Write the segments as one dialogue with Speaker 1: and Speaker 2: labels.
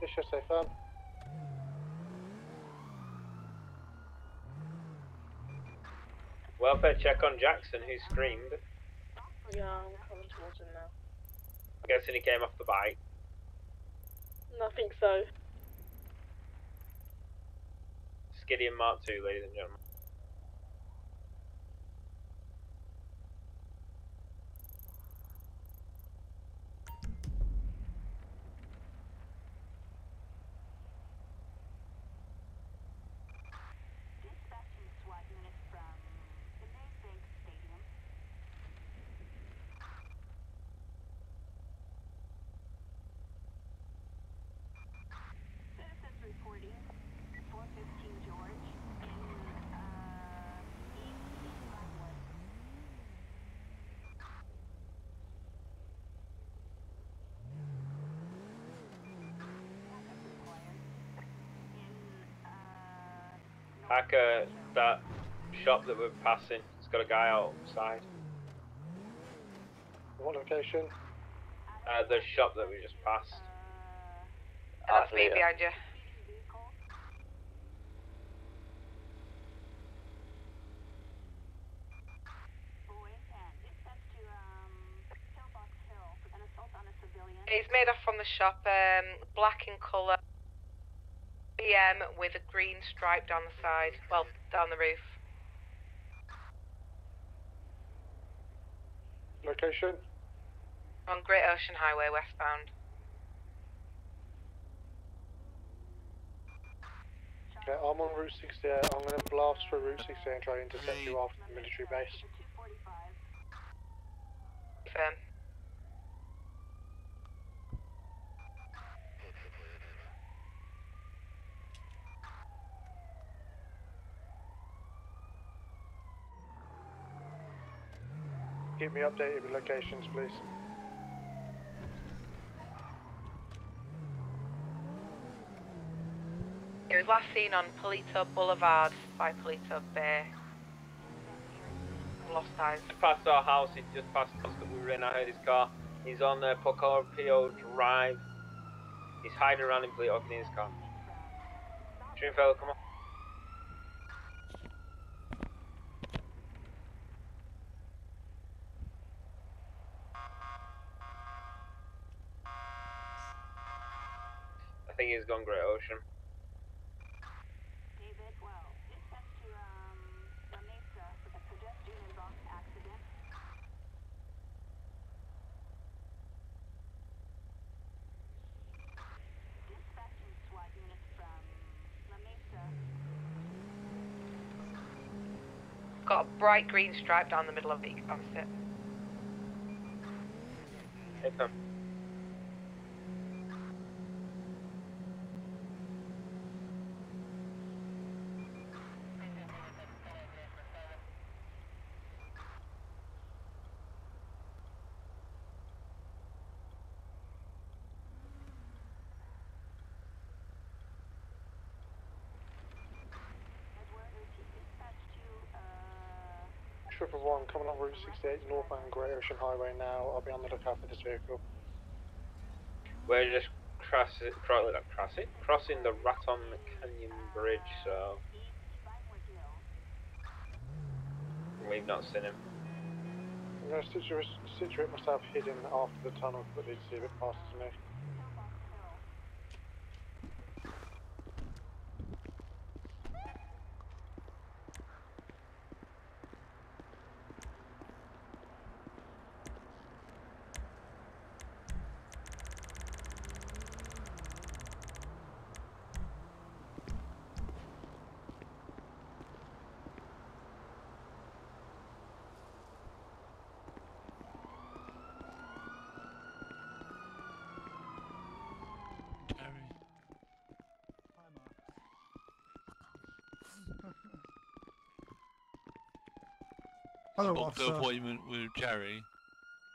Speaker 1: This should stay firm.
Speaker 2: Welfare check on Jackson, who screamed.
Speaker 3: Yeah, I'm coming towards him now.
Speaker 2: I'm guessing he came off the bike.
Speaker 3: Nothing so.
Speaker 2: Skiddy and Mark II, ladies and gentlemen.
Speaker 4: Dispatching SWAT unit from the main bank stadium. Citizens reporting 415 George in uh, East Glenwood. Backup required in uh,
Speaker 2: Hacker, that shop that we're passing, it's got a guy outside.
Speaker 1: What location?
Speaker 2: Uh, the shop that we just passed.
Speaker 5: That's me behind you. He's made off from the shop, um, black in colour. BM with a green stripe down the side, well, down the roof.
Speaker 1: Location?
Speaker 5: On Great Ocean Highway westbound.
Speaker 1: Okay, I'm on Route 68. I'm going to blast through Route 68 and try to intercept you off the military base.
Speaker 5: Firm.
Speaker 1: Keep me updated with locations, please.
Speaker 5: He was last seen on Paleto Boulevard by Paleto Bay. Lost eyes.
Speaker 2: Just past our house, he just passed us that we were in, I heard his car. He's on uh, Procopio Drive. He's hiding around in Paleto, I can hear his car. Stream fellow, come on. I think he's gone Great Ocean.
Speaker 4: David, well, dispatch to um, La Mesa with a pedestrian involved accident. Dispatching SWAT unit from La Mesa.
Speaker 5: Got a bright green stripe down the middle of the opposite.
Speaker 2: Hey, Pam.
Speaker 4: Edward, repeat dispatch to uh,
Speaker 1: Triple One coming 68 northbound Great Ocean Highway now. I'll be on the lookout for this vehicle.
Speaker 2: We're just crossing, cro- not crossing, crossing the Raton Canyon Bridge, so
Speaker 4: East Vinewood Hill.
Speaker 2: we've not seen him.
Speaker 1: To situate, situate myself hidden after the tunnel quickly to see it passes me.
Speaker 6: Hello,
Speaker 7: Booked the
Speaker 6: officer.
Speaker 7: appointment with Jerry.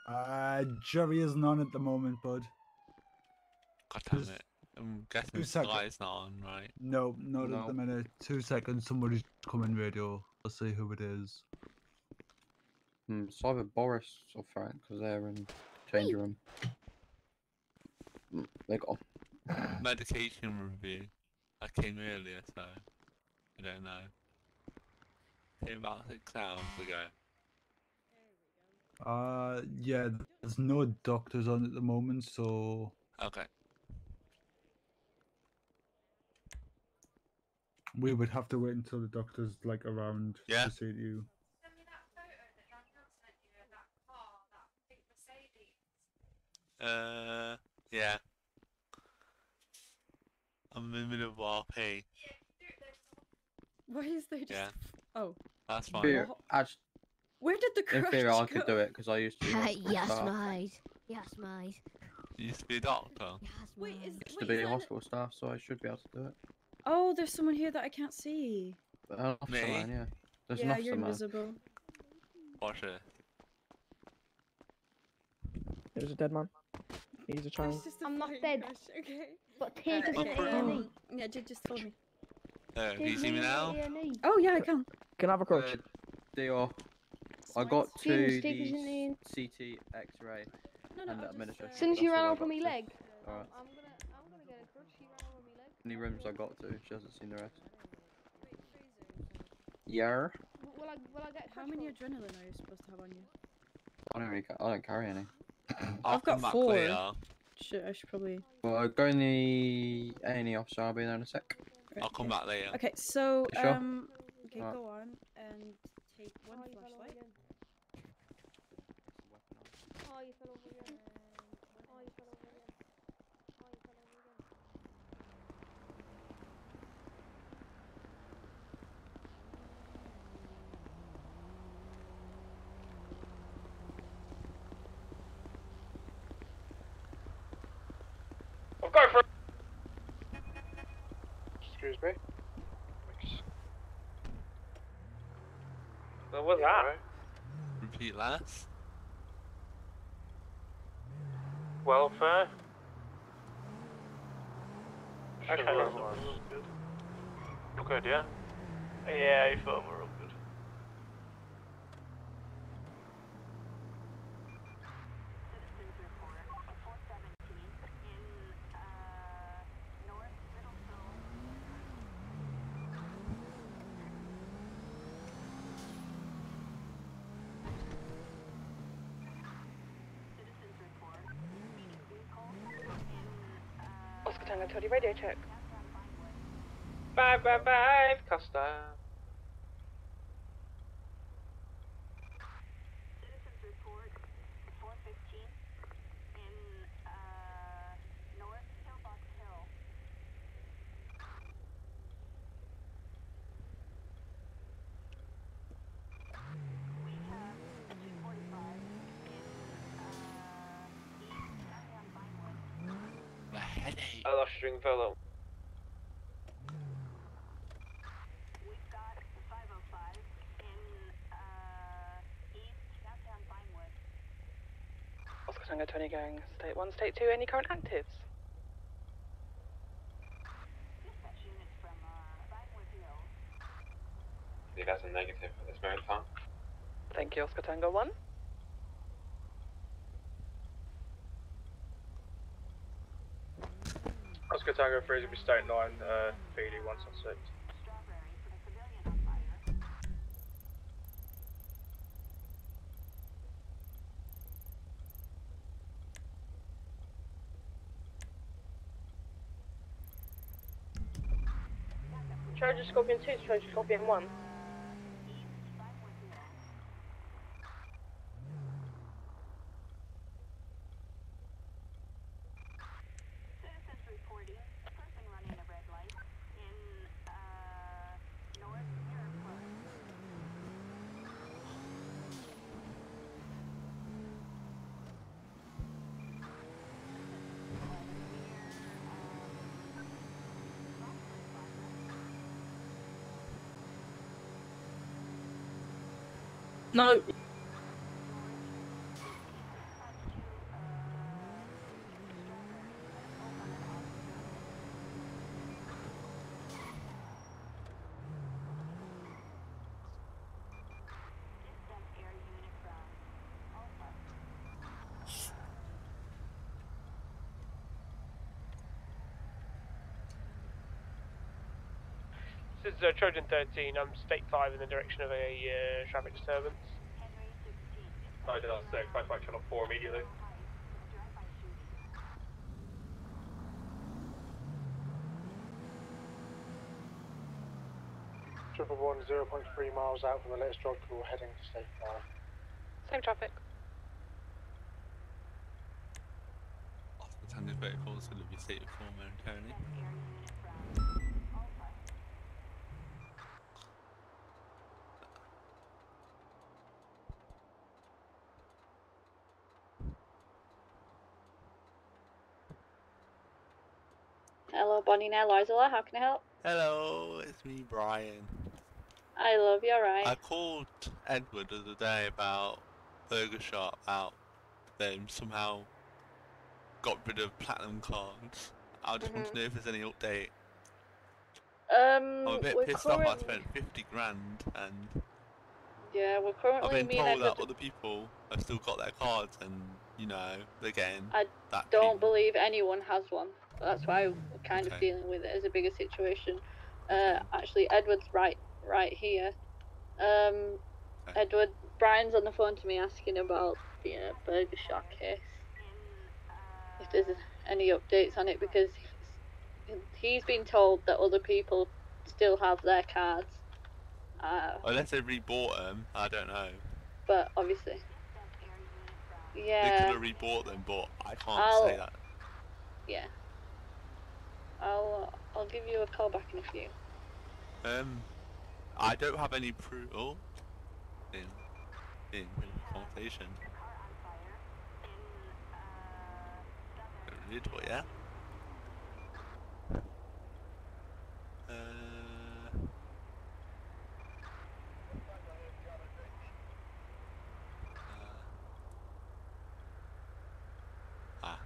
Speaker 6: Uh, Jerry isn't at the moment, bud.
Speaker 7: God damn
Speaker 6: Just
Speaker 7: it. I'm guessing
Speaker 6: two
Speaker 7: the
Speaker 6: seconds.
Speaker 7: Sky's not on, right?
Speaker 6: No, not at
Speaker 7: No.
Speaker 6: the minute. Two seconds. Somebody's coming radio. Let's see who it is.
Speaker 8: Hmm, it's either Boris or Frank because they're in change room. Hmm, They got.
Speaker 7: medication review. I came earlier, so I don't know. Came about six hours ago.
Speaker 6: Uh, yeah, there's no doctors on at the moment, so
Speaker 7: Okay.
Speaker 6: we would have to wait until the doctor's like around
Speaker 7: Yeah.
Speaker 6: to see you.
Speaker 7: Uh, yeah. I'm in the middle of RP.
Speaker 9: Why is there just?
Speaker 7: Yeah.
Speaker 9: Oh,
Speaker 7: That's fine.
Speaker 8: Fear,
Speaker 9: What?
Speaker 8: actually,
Speaker 9: where did the
Speaker 8: in
Speaker 9: crash
Speaker 8: theory, I
Speaker 9: go?
Speaker 8: could do it because I used to. be a
Speaker 10: yes,
Speaker 8: staff.
Speaker 10: mate. Yes, mate.
Speaker 7: You used to be a doctor.
Speaker 10: Yes,
Speaker 9: Wait, is
Speaker 8: Used
Speaker 9: wait,
Speaker 8: to be
Speaker 9: is
Speaker 8: a
Speaker 9: that-
Speaker 8: hospital staff, so I should be able to do it.
Speaker 9: Oh, there's someone here that I can't see.
Speaker 8: But an officer
Speaker 7: Me?
Speaker 8: man, yeah. There's an
Speaker 9: yeah, you're
Speaker 8: man.
Speaker 9: invisible.
Speaker 7: Watch it.
Speaker 11: There's a dead man. He's a child.
Speaker 9: It's just a
Speaker 10: I'm not dead.
Speaker 9: crash, Okay.
Speaker 10: But take us
Speaker 9: Uh,
Speaker 10: to
Speaker 7: okay.
Speaker 10: A&E.
Speaker 9: Yeah, ju- just follow me.
Speaker 7: Uh, do you see me now?
Speaker 9: Oh yeah, I can.
Speaker 11: Can I have a crutch?
Speaker 8: Uh, Dio, I got to
Speaker 10: James, in
Speaker 8: the
Speaker 10: the-
Speaker 8: CT X-ray.
Speaker 9: No, no,
Speaker 8: and
Speaker 9: I'll just,
Speaker 8: administration.
Speaker 9: uh,
Speaker 10: Since you ran
Speaker 8: all I
Speaker 10: over
Speaker 8: got
Speaker 10: me leg.
Speaker 8: Alright.
Speaker 10: I'm gonna, I'm gonna get a crutch. You ran over me leg.
Speaker 8: Any rooms I got to, she hasn't seen the rest. Yeah.
Speaker 10: Will I, will I get
Speaker 9: How many adrenaline are you supposed to have on you?
Speaker 8: I don't really, ca- I don't carry any.
Speaker 7: I'll
Speaker 9: I've got
Speaker 7: come
Speaker 9: four.
Speaker 7: later.
Speaker 9: Shit, I should probably.
Speaker 8: Well, I'll go in the A&E officer, I'll be there in a sec.
Speaker 9: right,
Speaker 7: I'll come back later.
Speaker 9: Okay, so
Speaker 8: You sure?
Speaker 9: um, okay,
Speaker 8: Alright.
Speaker 9: go on and take one
Speaker 10: Oh, you fell over
Speaker 9: flashlight.
Speaker 10: again. Oh, you fell over again. Oh, you fell over again. Oh, you fell over again.
Speaker 2: I've got it for.
Speaker 1: Excuse me.
Speaker 2: What was that?
Speaker 1: Alright.
Speaker 7: Repeat last.
Speaker 2: Welfare.
Speaker 1: Okay.
Speaker 2: Okay. We're good, yeah? Yeah, you thought we were all good.
Speaker 4: Citizens report 417 in uh, North Middlesbrough. Citizens report speeding vehicle in
Speaker 3: Oscar Tango, Toddy, radio check.
Speaker 4: downtown Vinewood.
Speaker 2: Five, five, five, Costa.
Speaker 4: entering fellow.
Speaker 3: Oscar Tango 20 going state 1, state 2, any current actives?
Speaker 2: That's a negative for this marathon.
Speaker 3: Thank you, Oscar Tango
Speaker 1: 1. Tango 3 will be state 9, uh, PD 1 on 6.
Speaker 4: Strawberry for the civilian on fire.
Speaker 3: Charger Scorpion 2 to Charger Scorpion 1.
Speaker 4: East Vinewood Hills. Citizens reporting a person running a red light in uh, North Iroquois.
Speaker 3: No.
Speaker 4: Distant air unit from Alpha.
Speaker 12: This is uh, Trojan 13. I'm State 5 in the direction of a uh, traffic disturbance.
Speaker 13: I did not say, contact channel 4 immediately.
Speaker 1: Triple one, 0.3 miles out from the latest drug pool heading to state five.
Speaker 3: Same traffic.
Speaker 7: Oscar Tango 34 is going to be stated for momentarily.
Speaker 14: Hello, Bonnie Nell Loizola, how can I help?
Speaker 7: Hello, it's me, Brian.
Speaker 14: I love you, alright.
Speaker 7: I called Edward the other day about Burger Shot out. Them somehow got rid of platinum cards. I just want to know if there's any update.
Speaker 14: Um,
Speaker 7: I'm a bit pissed off. I spent 50 grand and
Speaker 14: Yeah, we're currently. I've been
Speaker 7: told that other people have still got their cards and, you know, they're getting
Speaker 14: I don't believe anyone has one. That's why we're kind of
Speaker 7: Okay.
Speaker 14: dealing with it as a bigger situation. Uh, actually, Edward's right, right here. Um, Edward, Brian's on the phone to me asking about the uh, Burger Shot case. If there's any updates on it, because he's- he's been told that other people still have their cards. Uh,
Speaker 7: Unless they rebought them, I don't know.
Speaker 14: but obviously, yeah.
Speaker 7: They could have rebought them, but I can't
Speaker 14: I'll-
Speaker 7: say that.
Speaker 14: yeah. I'll uh, I'll give you a call back in a few.
Speaker 7: Um, I don't have any proof. Oh, in in conversation. Really yeah. Uh, uh, ah.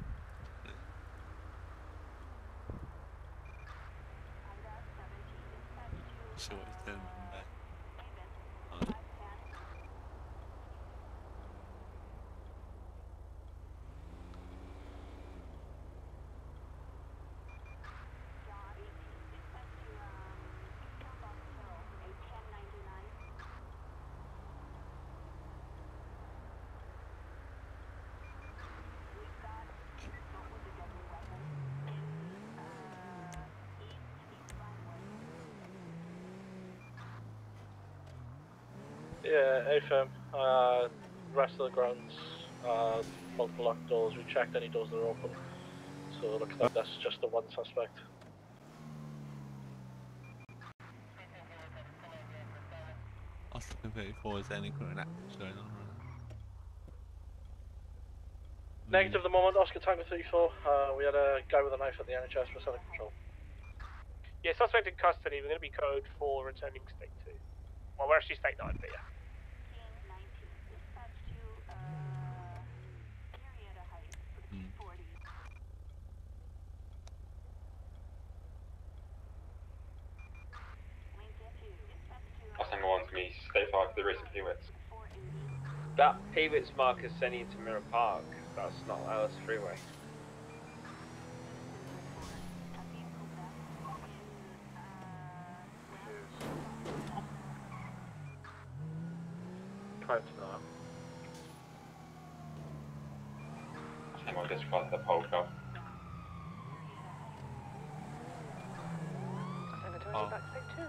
Speaker 7: See what he's doing from there. Oh.
Speaker 13: Yeah, AFM. Uh, rest of the grounds, uh, multiple locked doors. We checked any doors that are open. So it looks like that's just the one suspect.
Speaker 7: Oscar 34 is there any current actions going on right now?
Speaker 13: Negative at the moment, Oscar Tango 34. Uh, we had a guy with a knife at the NHS for center control.
Speaker 12: Yeah, suspect in custody. We're going to be code for returning state 2. Well, we're actually state 9, but yeah.
Speaker 13: Oscar 1 state 5 for the racing Peewits.
Speaker 2: That Peewits marker's sending you to Mirror Park. That's not Alice Freeway.
Speaker 13: Trying to know. Oscar 1 disregard the pole go.
Speaker 3: Tango 20
Speaker 7: Oh.
Speaker 3: back state 2.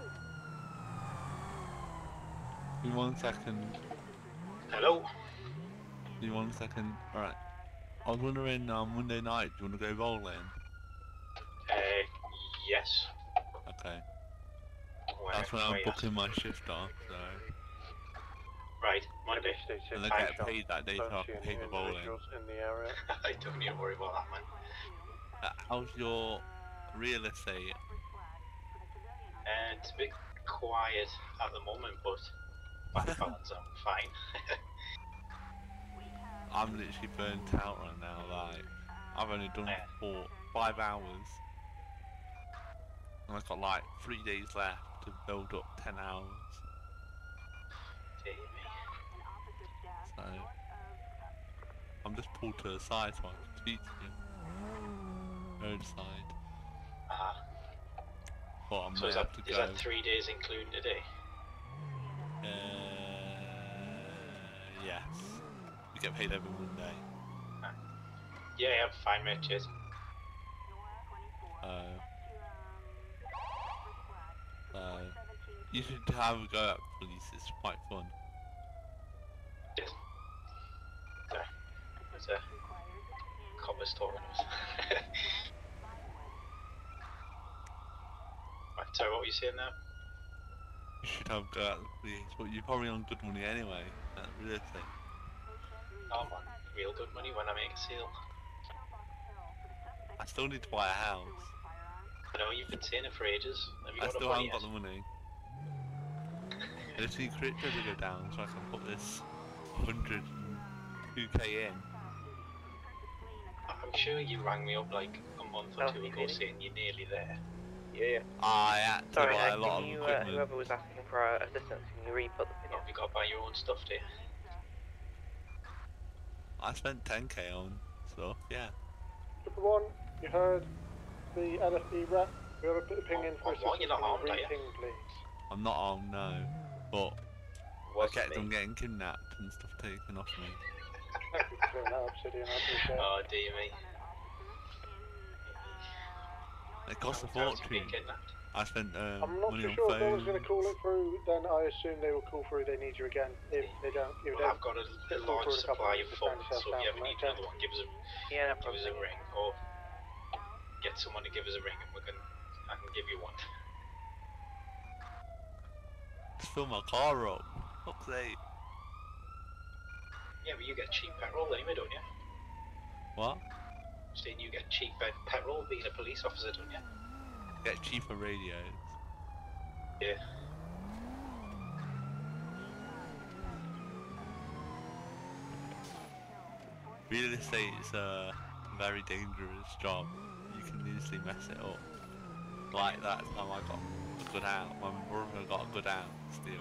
Speaker 7: Give me one second.
Speaker 13: Hello?
Speaker 7: Give me one second. Alright. I was wondering, um, Monday night, do you want to go bowling?
Speaker 13: Uh, yes.
Speaker 7: Okay.
Speaker 13: Where-
Speaker 7: That's when I'm booking my shift off, so.
Speaker 13: Right, Monday.
Speaker 7: And I get paid that day, so I can pay for bowling.
Speaker 13: in the area. I don't need to worry about that, man.
Speaker 7: Uh, how's your real estate?
Speaker 13: And it's a bit quiet at the moment, but bank balance, I'm fine.
Speaker 7: I'm literally burnt out right now, like, I've only done it for five hours. And I've got like three days left to build up ten hours. So, I'm just pulled to the side so I can speak to you. Roadside.
Speaker 13: Ah.
Speaker 7: But I
Speaker 15: So
Speaker 7: may
Speaker 15: is that
Speaker 7: have to
Speaker 15: is
Speaker 7: go.
Speaker 15: that three days including today?
Speaker 7: Uh, yes. You get paid every Monday.
Speaker 15: Yeah, yeah, fine, mate. Cheers.
Speaker 7: Uh, uh, you should have a go at police. It's quite fun.
Speaker 15: Yes. Sorry. There's a copper's talking to us. right, sorry, what were you saying now?
Speaker 7: You should have got go at the but you're probably on good money anyway. That's really thing.
Speaker 15: I'm on oh, real good money when I make a sale.
Speaker 7: I still need to buy a house.
Speaker 15: I know you've been saying it for ages. Have you
Speaker 7: I
Speaker 15: got
Speaker 7: still haven't got
Speaker 15: yet?
Speaker 7: the money. I just need crypto to go down so I can put this 102k in.
Speaker 15: I'm sure you rang me up like a month or
Speaker 2: oh,
Speaker 15: two ago saying you're nearly there.
Speaker 2: Yeah, yeah.
Speaker 7: I had to
Speaker 2: Sorry,
Speaker 7: buy a lot
Speaker 2: can
Speaker 7: of
Speaker 2: you, uh, whoever was asking for uh, assistance, can you re-put the pin
Speaker 15: Have you got to buy your own stuff, do you?
Speaker 7: I spent 10k on stuff, yeah.
Speaker 1: Triple one, you heard the LFD rep. We have a put a ping in for
Speaker 15: What- what, not armed, are
Speaker 1: please.
Speaker 7: I'm not armed, no. But I kept
Speaker 2: me.
Speaker 7: on getting kidnapped and stuff taken off me.
Speaker 1: Thank you for clearing that up, Obsidian. I appreciate it.
Speaker 15: Oh dear me.
Speaker 7: It cost a
Speaker 15: How many times have you
Speaker 7: fortune.
Speaker 15: been kidnapped?
Speaker 7: I spent um,
Speaker 1: I'm not
Speaker 7: money
Speaker 1: too
Speaker 7: on
Speaker 1: sure if no one's going to call it through, then I assume they will call through. They need you again. If they don't, if they
Speaker 15: Well, I've got a, a
Speaker 1: call
Speaker 15: large
Speaker 1: a couple
Speaker 15: supply
Speaker 1: of
Speaker 15: of
Speaker 1: minutes to
Speaker 15: phones,
Speaker 1: stand yourself
Speaker 15: so if you ever need another one, give us a
Speaker 2: Yeah, no
Speaker 15: give us a ring, or get someone to give us a ring, and we can I can give you one.
Speaker 7: Just fill my car up. Fuck's sake.
Speaker 15: Yeah, but you get cheap petrol anyway, don't you?
Speaker 7: What?
Speaker 15: Saying you get cheap pe- petrol being a police officer, don't you?
Speaker 7: Get cheaper radios.
Speaker 15: Yeah.
Speaker 7: Real estate is a very dangerous job. You can easily mess it up. Like that time I got a good house. My brother got a good out still.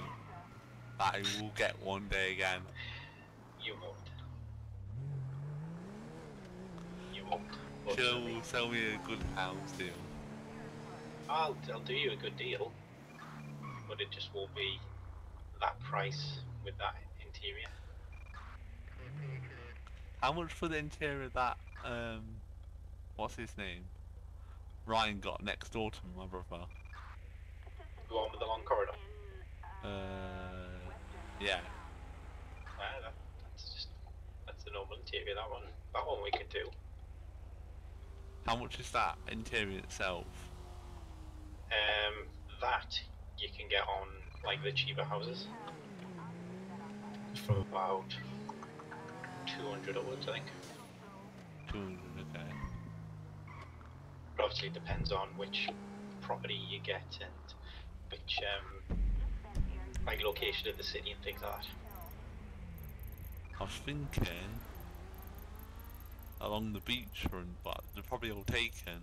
Speaker 7: That I will get one day again.
Speaker 15: You won't. You won't. But, I
Speaker 7: She'll sell me a good house deal.
Speaker 15: I'll I'll do you a good deal, but it just won't be that price with that interior.
Speaker 7: How much for the interior that, um, what's his name? Ryan got next door to my brother.
Speaker 15: The one with the long corridor.
Speaker 7: Uh, yeah.
Speaker 15: Ah, that, that's just that's the normal interior. That one, that one we could do.
Speaker 7: How much is that interior itself?
Speaker 15: Um, that you can get on like the cheaper houses from about two hundred upwards, I think.
Speaker 7: 200, okay.
Speaker 15: But obviously, it depends on which property you get and which um, like location of the city and things like that.
Speaker 7: I was thinking along the beachfront, but they're probably all taken.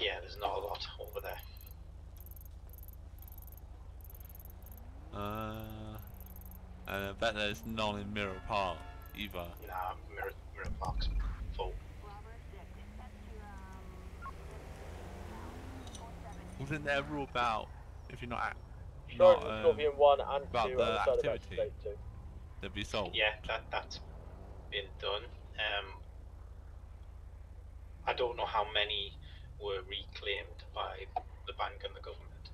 Speaker 15: Yeah, there's not a lot over there.
Speaker 7: Uh, and I bet there's none in Mirror Park either.
Speaker 15: Nah, Mirror, Mirror Park's full.
Speaker 7: Wasn't there a rule about if you're not, act-
Speaker 13: Sure,
Speaker 7: not um,
Speaker 13: Scorpion 1 and 2
Speaker 7: about
Speaker 13: on
Speaker 7: the
Speaker 13: the side of
Speaker 7: activity,
Speaker 13: 2.
Speaker 7: they'd be sold?
Speaker 15: Yeah, that that's been done. Um, I don't know how many were reclaimed by the bank and the government.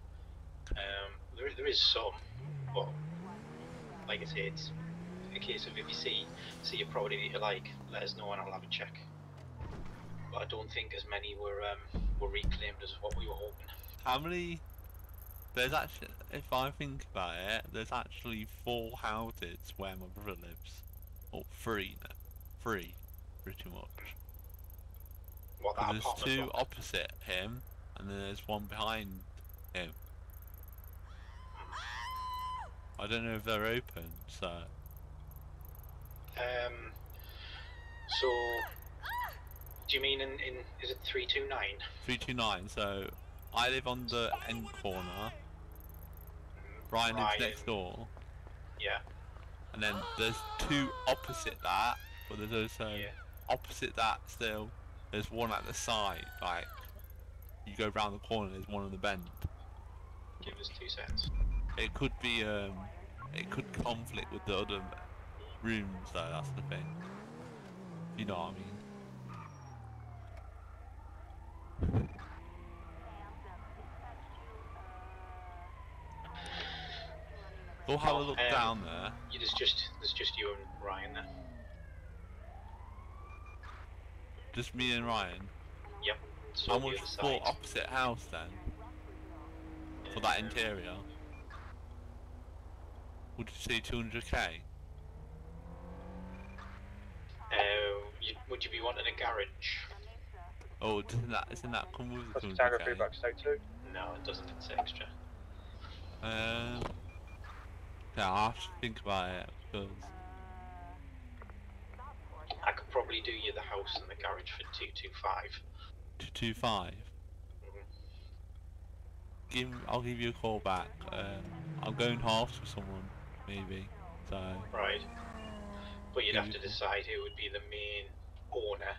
Speaker 15: Um, there, there is some, but like I say, it's a case of if you see see a property that you like, let us know and I'll have a check. But I don't think as many were um, were reclaimed as what we were hoping.
Speaker 7: How many? There's actually, if I think about it, there's actually four houses where my brother lives. Or three, no. Three, pretty much.
Speaker 15: What that
Speaker 7: there's two opposite him, and then there's one behind him. I don't know if they're open, so.
Speaker 15: Um, so, do you mean in, in is it three two nine?
Speaker 7: 329, so I live on the end corner. Ryan lives next door.
Speaker 15: Yeah.
Speaker 7: And then there's two opposite that, but there's also opposite that still. There's one at the side, like you go round the corner, there's one on the bend.
Speaker 15: Give us two cents.
Speaker 7: It could be, um, it could conflict with the other rooms though, that's the thing. You know what I mean? Go have a look
Speaker 15: Um,
Speaker 7: down there.
Speaker 15: There's just there's just you and Ryan there.
Speaker 7: Just me and Ryan.
Speaker 15: Yep. So
Speaker 7: How
Speaker 15: on the
Speaker 7: much
Speaker 15: other
Speaker 7: for opposite house then? For that interior? Would you say 200k?
Speaker 15: Uh, you, would you be wanting a garage?
Speaker 7: Oh, doesn't that, isn't that come with the 200k?
Speaker 12: Photography back state two.
Speaker 15: No, it doesn't. It's extra.
Speaker 7: Um, yeah, I'll have to think about it because
Speaker 15: I could probably do you the house and the garage for two two five.
Speaker 7: 225. Give, I'll give you a call back. Um, I'm going halves with someone, maybe. So
Speaker 15: Right. But you'd have to decide who would be the main owner.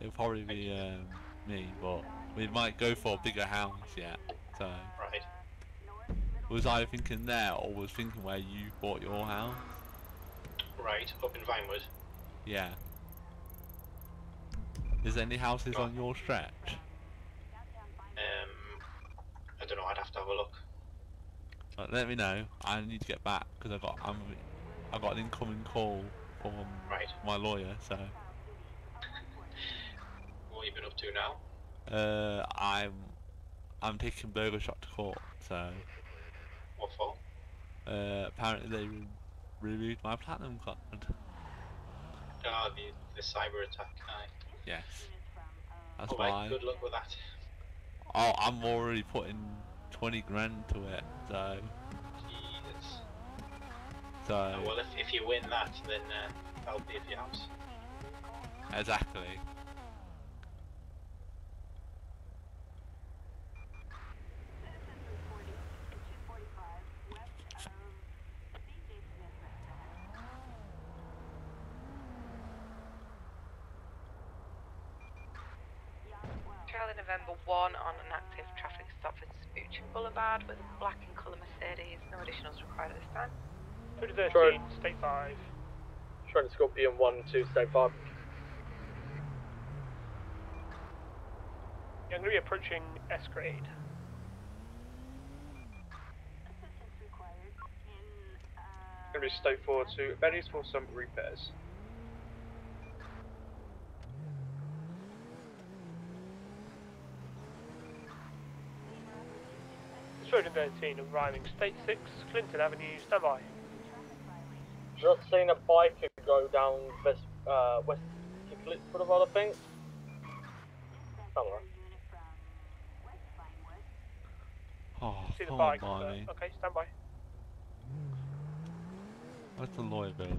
Speaker 7: it'll probably be um, me, but we might go for a bigger house yet. So
Speaker 15: Right.
Speaker 7: was I thinking there or was thinking where you bought your house?
Speaker 15: Right. Up in Vinewood.
Speaker 7: Yeah. Is there any houses on your stretch?
Speaker 15: Um, I don't know. I'd have to have a look.
Speaker 7: Uh, let me know. I need to get back because I got I'm I got an incoming call from
Speaker 15: Right.
Speaker 7: my lawyer. So
Speaker 15: What have you been up to now?
Speaker 7: uh, I'm I'm taking Burger Shot to court. So
Speaker 15: What for?
Speaker 7: uh, apparently they removed my platinum card.
Speaker 15: Ah, the the cyber attack. Aye.
Speaker 7: Yes. That's
Speaker 15: Alright,
Speaker 7: why.
Speaker 15: Good luck with that.
Speaker 7: Oh, I'm already putting twenty grand to it. So
Speaker 15: Jesus.
Speaker 7: so
Speaker 15: Oh, well, if if you win that, then uh, I'll pay for your house.
Speaker 7: exactly.
Speaker 5: Charlie November 1 on an active traffic stop at Spooching Boulevard with a black and colour Mercedes. No additionals required at this time.
Speaker 12: 213, state 5.
Speaker 13: Trying to Scorpion 1 2, state 5.
Speaker 12: Yeah, I'm going to be approaching S grade. Going to be state 4 to Betty's for some repairs. Trojan 13 Rhyming state 6, Clinton Avenue, stand by.
Speaker 13: Just seen a biker go down West, uh, West Eclipse Boulevard, I think. Somewhere.
Speaker 7: Oh,
Speaker 12: See the
Speaker 7: come
Speaker 12: bike.
Speaker 7: on,
Speaker 12: uh,
Speaker 7: Barney.
Speaker 12: okay, standby.
Speaker 7: Where's the lawyer building?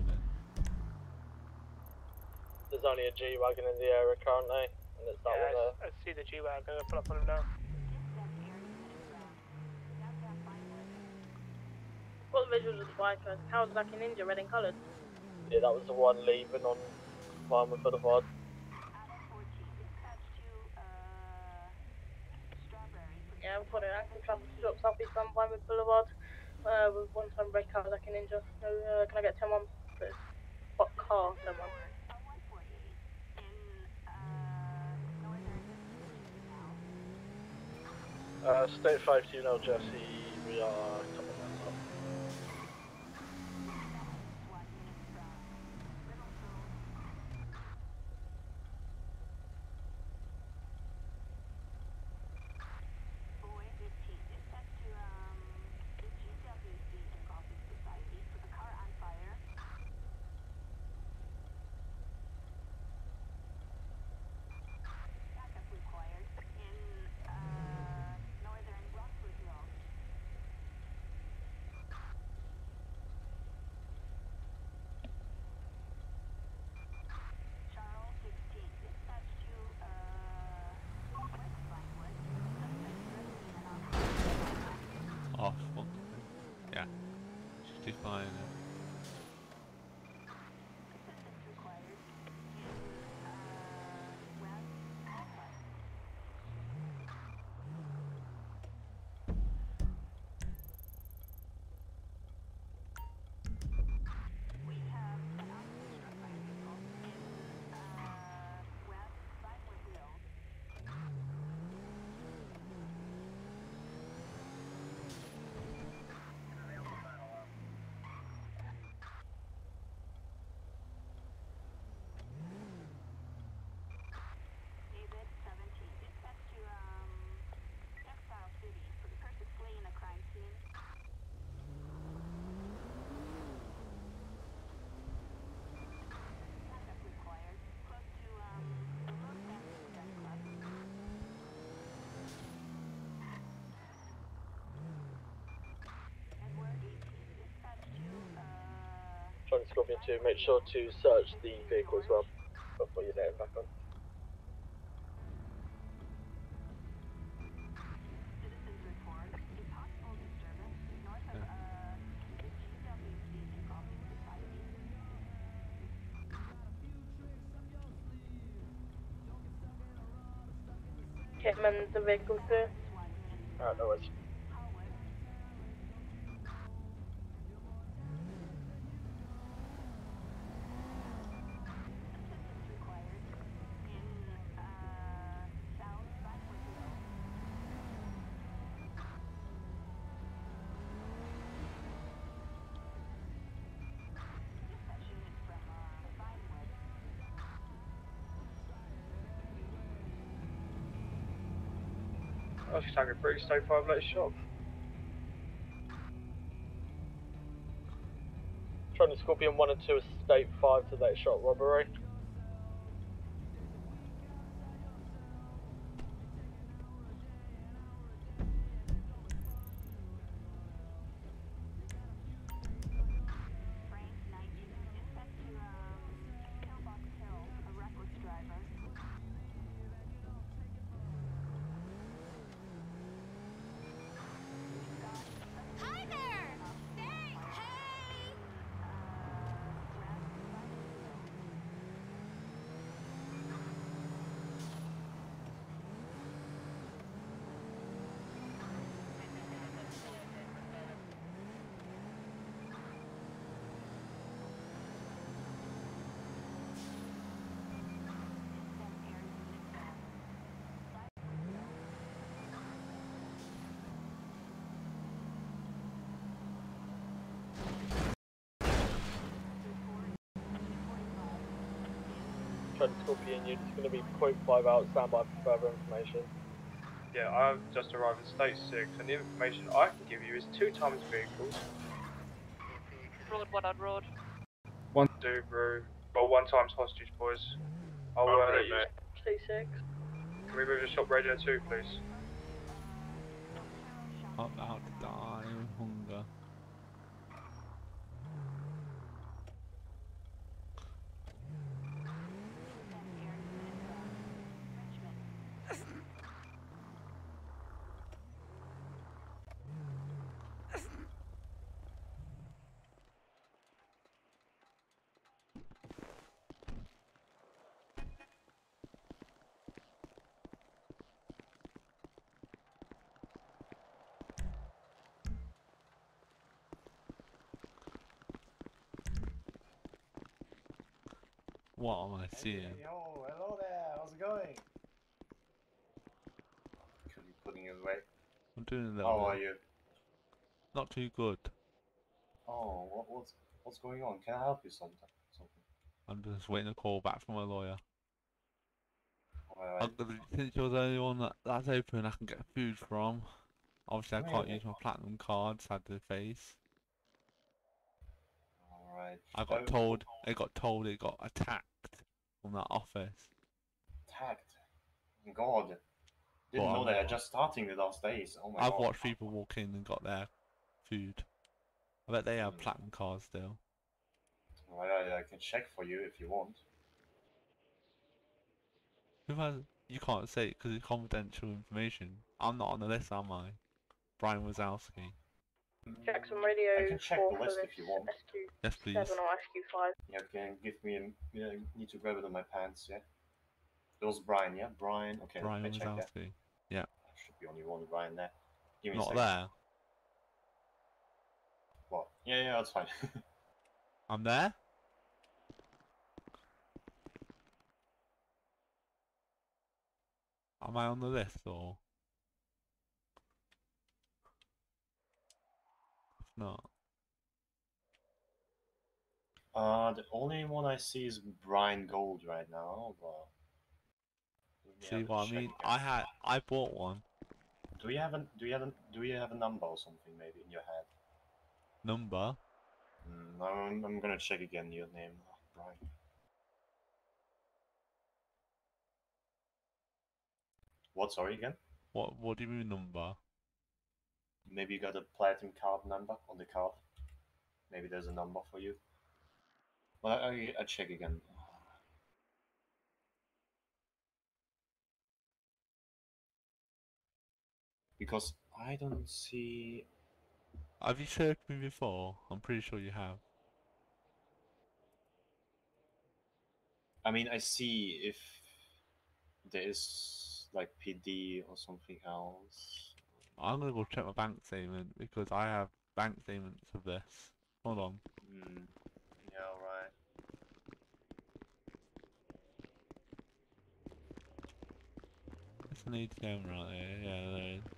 Speaker 13: There's only a G-Wagon in the area currently, and it's that
Speaker 12: Yeah,
Speaker 13: one
Speaker 12: I, I see the G-Wagon. I'm going to pull up on him now.
Speaker 16: What visuals of the biker? Kawasaki Ninja, red and coloured.
Speaker 13: Yeah, that was the one leaving on Vinewood Boulevard.
Speaker 16: Yeah, we've got an active traffic stop southeast on Vinewood Boulevard uh, with one ton red Kawasaki Ninja. No, uh, can I get 10 1? Please. What car? 10 1.
Speaker 13: Uh, state 5 to you now, Jesse. We are
Speaker 7: define it.
Speaker 17: Scorpion 2, make sure to search the vehicle as well before you let it back on.
Speaker 16: Hitman, the vehicle's there.
Speaker 17: Alright, no worries.
Speaker 13: Oh, she's taking pretty state five late shop.
Speaker 17: Trying to Scorpion 1 and 2 State 5 to that shot robbery. Trying to Scorpion unit is going to be 0.5 out, standby for further information.
Speaker 13: Yeah, I've just arrived in state six, and the information I can give you is two times vehicles.
Speaker 18: Road, one on road.
Speaker 13: One Subaru, well, one times hostage, boys. I'll uh, let you.
Speaker 16: State 6.
Speaker 13: Can we move the shop radio two, please?
Speaker 7: I'm about to die of hunger. What am I seeing?
Speaker 19: Yo, hello there. How's it going? Could be putting it away.
Speaker 7: I'm doing a little
Speaker 19: How
Speaker 7: bit.
Speaker 19: are you?
Speaker 7: Not too good.
Speaker 19: Oh, what, what's what's going on? Can I help you sometime? Something.
Speaker 7: I'm just waiting a call back from my lawyer.
Speaker 19: Alright.
Speaker 7: I'm gonna, since you're the only one that, that's open, I can get food from. Obviously, I oh,
Speaker 19: can't
Speaker 7: use my platinum card, sad to face. I got
Speaker 19: Uh,
Speaker 7: told, It got told it got attacked from that office.
Speaker 19: Tagged. God. Didn't
Speaker 7: Well,
Speaker 19: know they're just starting the last days. Oh my
Speaker 7: I've
Speaker 19: god.
Speaker 7: watched people walk in and got their food. I bet they have
Speaker 19: Hmm.
Speaker 7: platinum cards still.
Speaker 19: Alright, I, I can check for you if you want.
Speaker 7: Who has? You can't say it because it's confidential information. I'm not on the list, am I? Brian Wazowski.
Speaker 16: Jackson Radio
Speaker 19: I can check the list if you want.
Speaker 16: SQ
Speaker 7: Yes, please.
Speaker 16: 7 or SQ5.
Speaker 19: Yeah, can give me a. You know, need to grab it on my pants. Yeah. It was Brian. Yeah, Brian. Okay.
Speaker 7: Brian
Speaker 19: let me check that.
Speaker 7: Wazowski. Yeah.
Speaker 19: Should be only one Brian there. Give me
Speaker 7: Not
Speaker 19: second.
Speaker 7: there.
Speaker 19: What? Yeah, yeah, that's fine.
Speaker 7: I'm there. Am I on the list or? Not,
Speaker 19: Uh, the only one I see is Brian Gold right now, but.
Speaker 7: see what I mean? I had, I bought one
Speaker 19: Do you have a do you have a do you have a number or something maybe in your head?
Speaker 7: number.
Speaker 19: Mm, I'm, I'm gonna check again your name, oh, Brian. What? Sorry again?
Speaker 7: What? What do you mean number?
Speaker 19: Maybe you got a platinum card number on the card. Maybe there's a number for you. Well, I, I, check again. Because I don't see.
Speaker 7: Have you searched me before? I'm pretty sure you have.
Speaker 19: I mean, I see if there is like PD or something else.
Speaker 7: I'm gonna go check my bank statement because I have bank statements of this. Hold on.
Speaker 19: Mm, yeah, right.
Speaker 7: It's an ATM right there. Yeah, there is.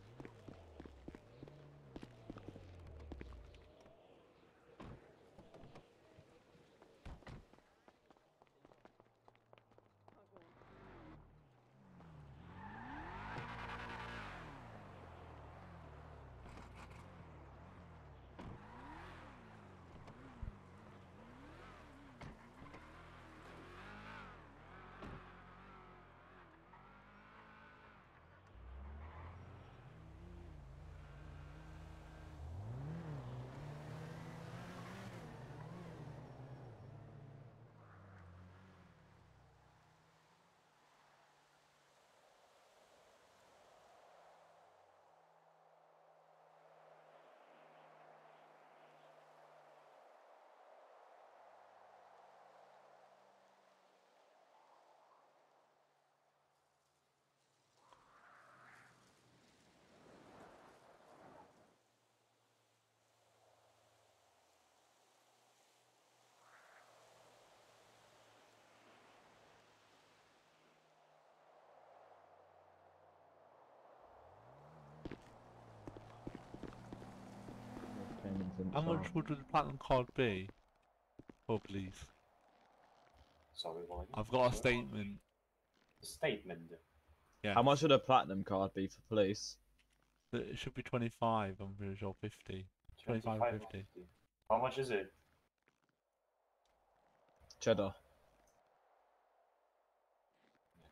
Speaker 7: How much would the platinum card be? Oh, please.
Speaker 19: Sorry, what?
Speaker 7: I've got a statement.
Speaker 19: Statement.
Speaker 7: Yeah.
Speaker 20: How much would a platinum card be for police?
Speaker 7: It should be 25, I'm pretty sure 50. 25 or 50.
Speaker 19: How much is it?
Speaker 20: Cheddar.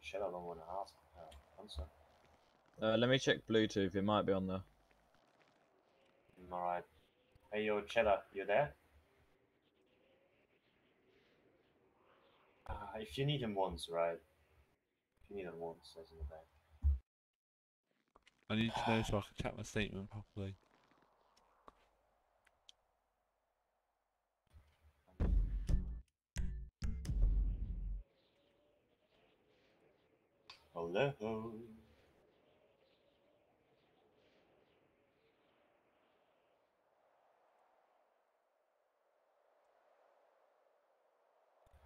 Speaker 19: Shit, I don't want to ask. Uh, answer.
Speaker 20: Uh, let me check Bluetooth. It might be on there.
Speaker 19: Alright. Hey, yo, Cheddar, you there? Uh, if you need him once, right? If you need him once, that's in the back.
Speaker 7: I need to know so I can check my statement properly.
Speaker 19: Hello.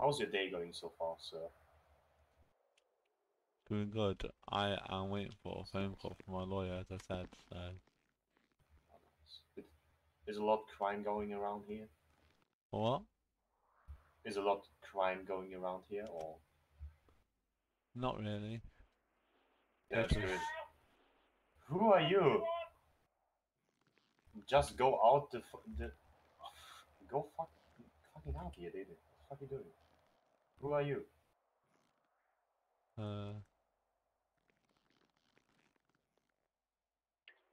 Speaker 19: How's your day going so far, sir?
Speaker 7: Doing good. I am waiting for a phone call from my lawyer, as I said, so.
Speaker 19: There's a lot of crime going around here.
Speaker 7: What?
Speaker 19: Is a lot of crime going around here, or
Speaker 7: Not really.
Speaker 19: good. Who are you? Just go out the f- the. Go fuck fucking out here, dude. What the fuck you doing? Who are you?
Speaker 7: Uh,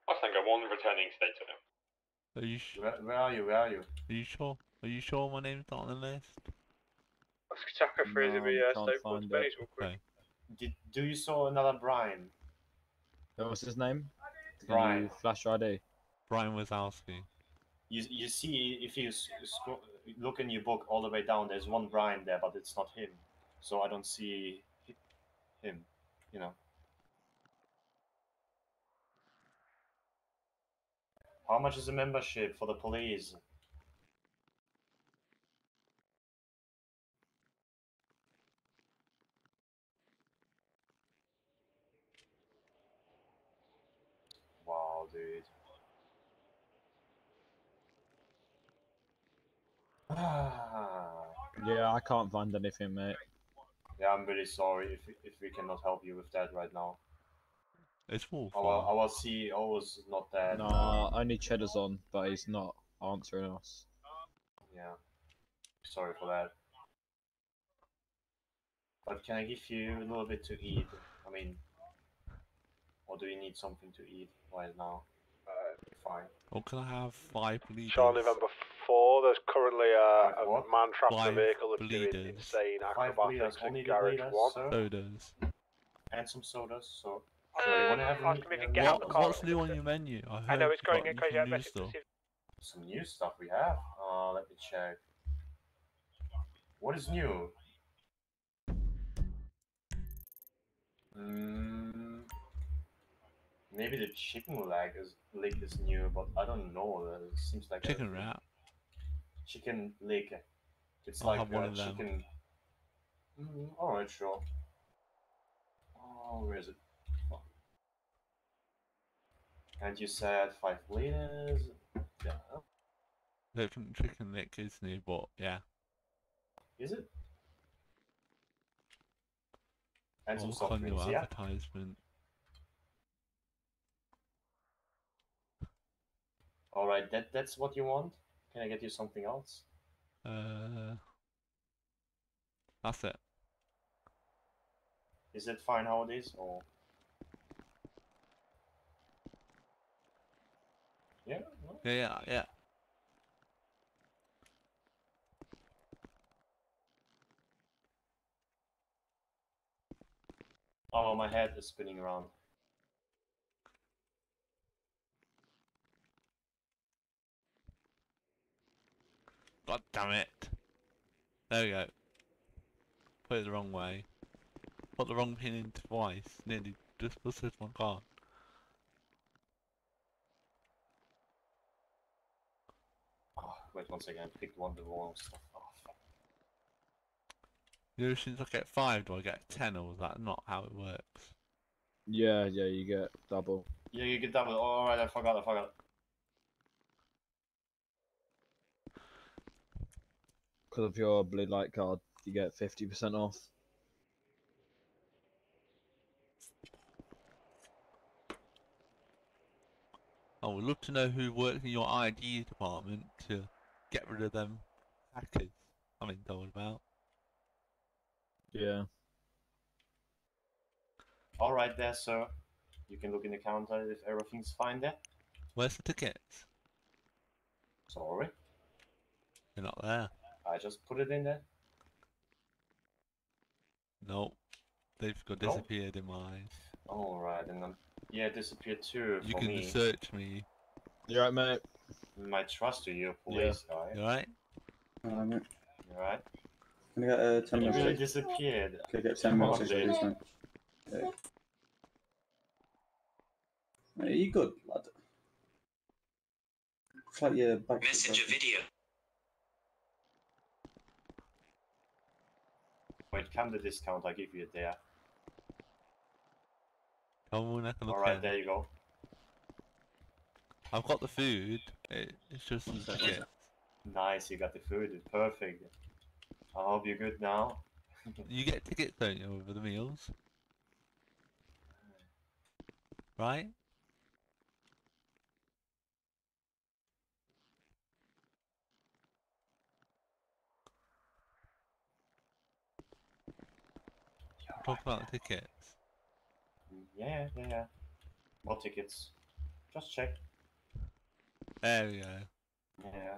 Speaker 21: Mustang 1 returning state to them.
Speaker 7: are you sh-
Speaker 19: Where, where are you? Where are you?
Speaker 7: Are you sure? Are you sure my name's not on the list?
Speaker 12: Chaka Fraser,
Speaker 20: No,
Speaker 12: be uh, state port
Speaker 20: find it.
Speaker 12: Benny's real quick.
Speaker 7: Okay.
Speaker 19: Did do you saw another Brian?
Speaker 20: Uh, What's his name?
Speaker 19: Brian.
Speaker 20: flash your ID?
Speaker 7: Brian Wazowski.
Speaker 19: You you see if you look in your book all the way down, there's one Brian there, but it's not him. So I don't see him. You know. How much is a membership for the police? Wow, dude.
Speaker 20: Yeah, I can't find anything, mate.
Speaker 19: Yeah, I'm really sorry if if we cannot help you with that right now.
Speaker 7: It's all
Speaker 19: Our
Speaker 7: fine.
Speaker 19: our CEO was not there.
Speaker 20: Nah, only Cheddar's on, but he's not answering us.
Speaker 19: Yeah. Sorry for that. But can I give you a little bit to eat? I mean, or do you need something to eat right now? Uh, fine.
Speaker 7: Or can I have five, please?
Speaker 12: Charlie November
Speaker 1: 4, there's currently a, a man trapped in a vehicle that's doing
Speaker 7: bleeders.
Speaker 1: insane acrobatics in
Speaker 19: the
Speaker 1: garage
Speaker 19: bleeders,
Speaker 1: 1.
Speaker 19: sir.
Speaker 7: Sodas.
Speaker 19: And some sodas, so... So you wanna have
Speaker 12: ask
Speaker 19: any-
Speaker 12: him if he
Speaker 19: uh,
Speaker 12: can get out the car.
Speaker 7: what's new on your menu? I,
Speaker 12: I know it's going crazy
Speaker 7: some new
Speaker 12: message.
Speaker 7: stuff.
Speaker 19: Some new stuff we have. Uh, let me check. What is new? Mm, maybe the chicken leg is leg is new, but I don't know. It seems like a
Speaker 7: Chicken wrap.
Speaker 19: Chicken leg. It's
Speaker 7: I'll
Speaker 19: like
Speaker 7: have one of them.
Speaker 19: chicken. Mm, all right, sure. Oh, where is it? Oh. And you said five liters. Yeah.
Speaker 7: I chicken lick is new, but yeah.
Speaker 19: Is it? And some soft drinks, yeah.
Speaker 7: advertisement.
Speaker 19: All right, that that's what you want. Can I get you something else?
Speaker 7: Uh, that's it.
Speaker 19: Is it fine how it is, or? Yeah. no?
Speaker 7: Yeah, yeah, yeah.
Speaker 19: Oh, my head is spinning around.
Speaker 7: God damn it. There we go. Put it the wrong way. Put the wrong pin in twice. Nearly just busted my car.
Speaker 19: Oh, wait one second. I picked one of the wrong stuff. Oh, fuck.
Speaker 7: You know, since I get five, do I get ten, or is that not how it works?
Speaker 20: Yeah, yeah, you get double.
Speaker 19: Yeah, you get double. Oh, all right, I forgot. I forgot.
Speaker 20: Because of your blue light card, you get 50% off.
Speaker 7: I would love to know who works in your ID department to get rid of them hackers I'm been told about.
Speaker 20: Yeah.
Speaker 19: All right, there, sir. You can look in the counter if everything's fine there.
Speaker 7: Where's the tickets?
Speaker 19: Sorry,
Speaker 7: They're not there.
Speaker 19: I just put it in there.
Speaker 7: Nope. They've got
Speaker 19: Nope.
Speaker 7: disappeared in my.
Speaker 19: All right, and then um, yeah, disappeared too.
Speaker 7: You
Speaker 19: for
Speaker 7: can
Speaker 19: me.
Speaker 7: search me.
Speaker 20: Mm, you're right, mate?
Speaker 19: My trust to you, police guy.
Speaker 7: You alright?
Speaker 22: Hello, mate.
Speaker 19: You alright?
Speaker 22: Can I get a 10
Speaker 19: You
Speaker 22: minutes?
Speaker 19: really disappeared.
Speaker 22: Can I get 10 minutes,
Speaker 19: Come on,
Speaker 22: please, mate? Yeah. Are you good, lad? Looks like your back.
Speaker 23: Messenger video.
Speaker 19: Wait, come the discount. I give you it there.
Speaker 7: Come on, I can look
Speaker 19: All right,
Speaker 7: in.
Speaker 19: there you go.
Speaker 7: I've got the food. It, it's just the tickets.
Speaker 19: Nice, you got the food. It's perfect. I hope you're good now.
Speaker 7: You get tickets, don't you, over the meals? Right? Talk about the tickets.
Speaker 19: Yeah, yeah, yeah. What tickets? Just check.
Speaker 7: There we go.
Speaker 19: Yeah.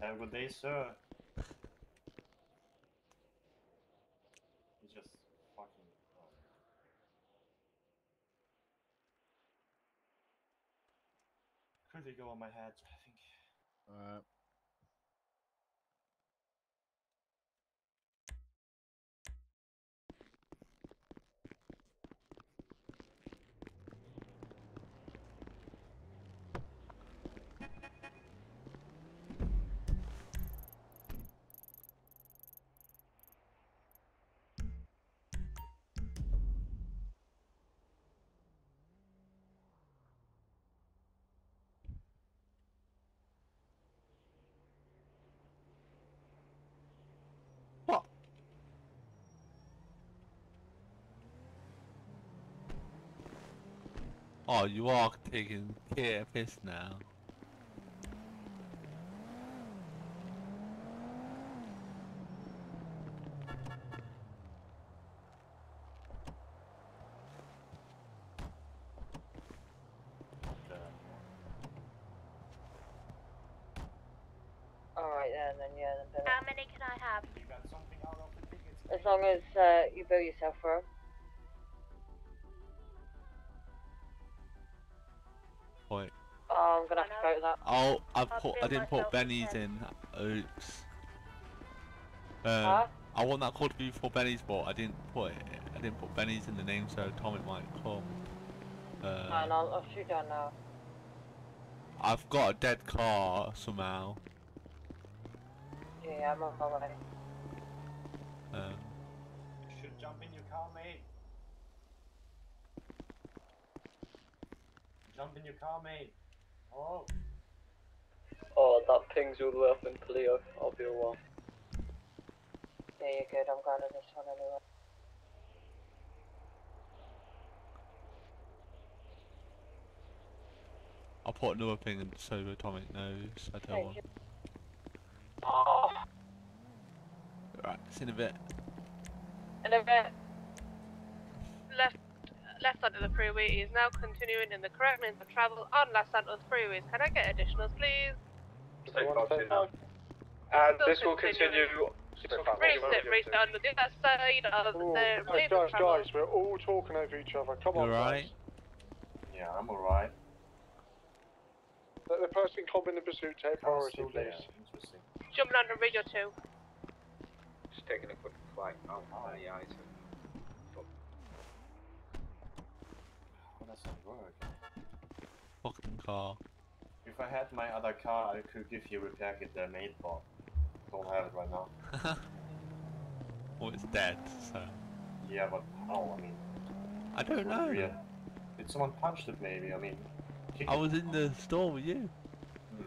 Speaker 19: Have a good day, sir. He just fucking. Could they go on my head? I think.
Speaker 20: Alright.
Speaker 7: Oh, you are taking care of piss now.
Speaker 23: Oh,
Speaker 7: I've put. I didn't put
Speaker 23: myself
Speaker 7: Benny's in. Oops. Um,
Speaker 23: Huh?
Speaker 7: I want that call to be for Benny's, but I didn't put it. I didn't put Benny's in the name, so Tom it might come. Uh,
Speaker 23: and I'll, I'll shoot down now.
Speaker 7: I've got a dead car somehow.
Speaker 23: Yeah, yeah, I'm on my way.
Speaker 7: Um,
Speaker 19: Should jump in your car, mate. Jump in your car, mate. Oh.
Speaker 24: Oh, that pings all the way up in Paleto. I'll be a while.
Speaker 23: Yeah, you're good. I'm going to this one anyway.
Speaker 7: I'll put another thing in so Atomic knows. I don't
Speaker 23: Thank
Speaker 7: want.
Speaker 23: Oh,
Speaker 7: Right, it's in a bit.
Speaker 23: in a bit.
Speaker 5: Left, left onto the freeway is now continuing in the correct means of travel on Los Santos freeways. Can I get additionals, please?
Speaker 12: And this will continue.
Speaker 5: Reset, reset on the other side of
Speaker 1: Ooh,
Speaker 5: lane
Speaker 1: hey,
Speaker 5: of
Speaker 1: guys,
Speaker 5: travel.
Speaker 1: guys, we're all talking over each other. Come
Speaker 7: You
Speaker 1: on,
Speaker 7: alright?
Speaker 1: guys.
Speaker 19: Yeah, I'm alright.
Speaker 1: Let the person caught in the pursuit take priority, please.
Speaker 5: Jumping on the radio too.
Speaker 2: Just taking a quick flight out on the ice.
Speaker 19: How does that work?
Speaker 7: Fucking car.
Speaker 19: If I had my other car, I could give you a repair kit there made, but don't have it right now.
Speaker 7: well, it's dead, so.
Speaker 19: Yeah, but how? I mean,
Speaker 7: I don't know.
Speaker 19: Yeah. Did someone punch it? Maybe. I mean.
Speaker 7: I was in the store with you.
Speaker 19: Hmm.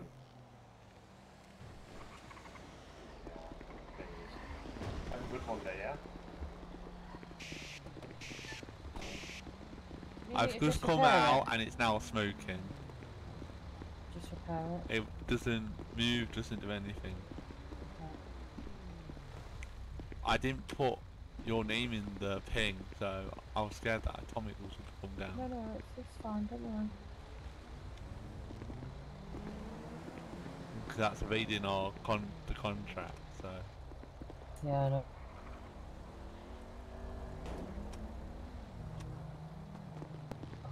Speaker 19: Have a good one there, yeah.
Speaker 23: You
Speaker 7: I've just
Speaker 23: just
Speaker 7: come out and it's now smoking.
Speaker 23: Just repair it.
Speaker 7: It doesn't move, doesn't do anything. I didn't put your name in the ping, so I was scared that Atomic was going to come
Speaker 23: No,
Speaker 7: down.
Speaker 23: no, it's, it's fine. Don't worry.
Speaker 7: Because that's evading our con the contract, so.
Speaker 23: Yeah, I know.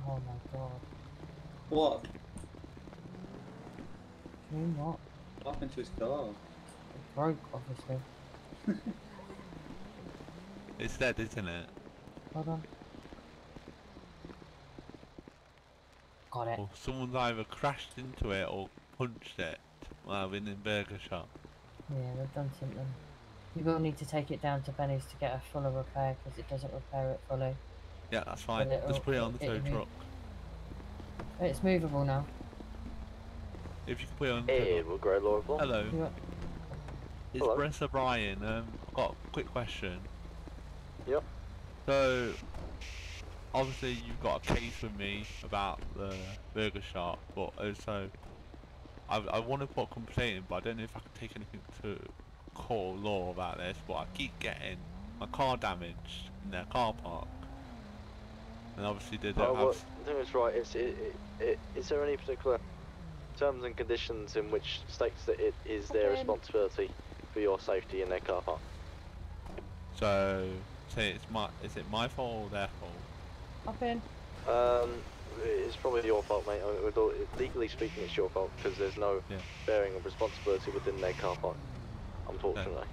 Speaker 23: Oh my god.
Speaker 22: What?
Speaker 23: Doing what?
Speaker 22: What happened to his car?
Speaker 23: It broke, obviously.
Speaker 7: It's dead, isn't it?
Speaker 23: Hold on. Got it.
Speaker 7: Or someone's either crashed into it or punched it while in the Burger Shot.
Speaker 23: Yeah, they've done something. You will need to take it down to Benny's to get a fuller repair because it doesn't repair it fully.
Speaker 7: Yeah, that's fine.
Speaker 23: it'll-
Speaker 7: Just put it on the tow
Speaker 23: it'll
Speaker 7: truck.
Speaker 23: It's movable now.
Speaker 7: If you can put it on the
Speaker 24: Hey, we'll grey Laura
Speaker 7: Hello.
Speaker 23: You-
Speaker 7: It's
Speaker 24: Hello.
Speaker 7: Brent O'Brien. Um, I've got a quick question.
Speaker 24: Yep.
Speaker 7: So, obviously you've got a case with me about the Burger Shot, but also I, I want to put a complaint in, but I don't know if I can take anything to court law about this. But I keep getting my car damaged in their car park, and obviously they don't
Speaker 24: Oh, well,
Speaker 7: have.
Speaker 24: I think it's right. It's, it, it, it, is there any particular terms and conditions in which states that it is their
Speaker 23: Okay.
Speaker 24: responsibility for your safety in their car park?
Speaker 7: So, say it's my is it my fault or their fault?
Speaker 23: Hop in.
Speaker 24: Um, it's probably your fault, mate. I mean, with all, legally speaking, it's your fault because there's no
Speaker 7: Yeah.
Speaker 24: bearing of responsibility within their car park, unfortunately.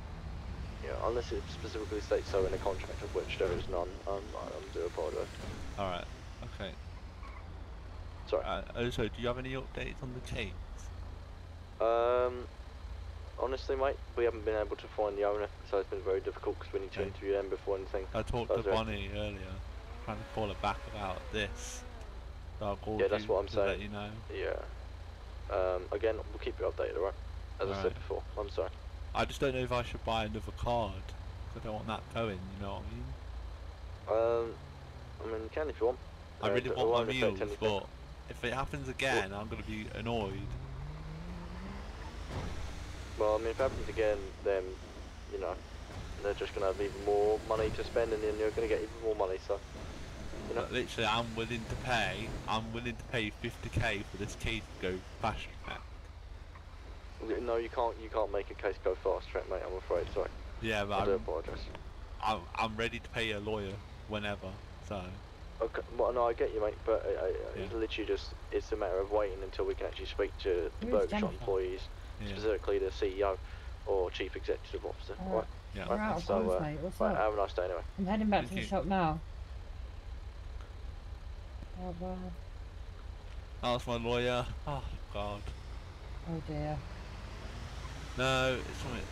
Speaker 24: Yeah, unless it specifically states so in a contract, of which there is none. Um, I I do apologise.
Speaker 7: All right. Okay.
Speaker 24: Sorry.
Speaker 7: Uh, also, do you have any updates on the case?
Speaker 24: Um, honestly, mate, we haven't been able to find the owner, so it's been very difficult because we need to
Speaker 7: Okay.
Speaker 24: interview them before anything.
Speaker 7: I talked
Speaker 24: does
Speaker 7: to. Bonnie earlier, trying to call her back about this. So
Speaker 24: Yeah, that's what I'm
Speaker 7: to let
Speaker 24: saying.
Speaker 7: you know.
Speaker 24: Yeah. Um, again, we'll keep you updated, alright? As I said before, I'm sorry.
Speaker 7: I just don't know if I should buy another card. I don't want that going, you know what I mean?
Speaker 24: Um, I mean, you can if you want.
Speaker 7: I
Speaker 24: Uh,
Speaker 7: really
Speaker 24: it
Speaker 7: want my meals, but if it happens again, I'm going to be annoyed.
Speaker 24: Well, I mean, if it happens again, then, you know, they're just going to have even more money to spend and then you're going to get even more money, so. You know?
Speaker 7: Literally, I'm willing to pay. I'm willing to pay 50k for this case to go fast track.
Speaker 24: No, you can't. You can't make a case go fast track, mate. I'm afraid. Sorry.
Speaker 7: Yeah, but
Speaker 24: I do
Speaker 7: I'm,
Speaker 24: apologise.
Speaker 7: I'm, I'm ready to pay a lawyer whenever, so.
Speaker 24: Okay, well, no, I get you, mate, but uh, uh, it's literally just it's a matter of waiting until we can actually speak to the
Speaker 23: Who's
Speaker 24: Burger
Speaker 23: Shot
Speaker 24: employees,
Speaker 7: Yeah.
Speaker 24: specifically the CEO or Chief Executive Officer.
Speaker 23: Uh,
Speaker 24: right?
Speaker 7: Yeah.
Speaker 23: We're out of
Speaker 24: so,
Speaker 23: calls,
Speaker 24: uh,
Speaker 23: mate. What's
Speaker 24: right,
Speaker 23: up?
Speaker 24: have a nice day anyway.
Speaker 23: I'm heading back to the
Speaker 7: you.
Speaker 23: shop now. Oh, wow.
Speaker 7: Ask my lawyer. Oh, God.
Speaker 23: Oh dear.
Speaker 7: No, it's something.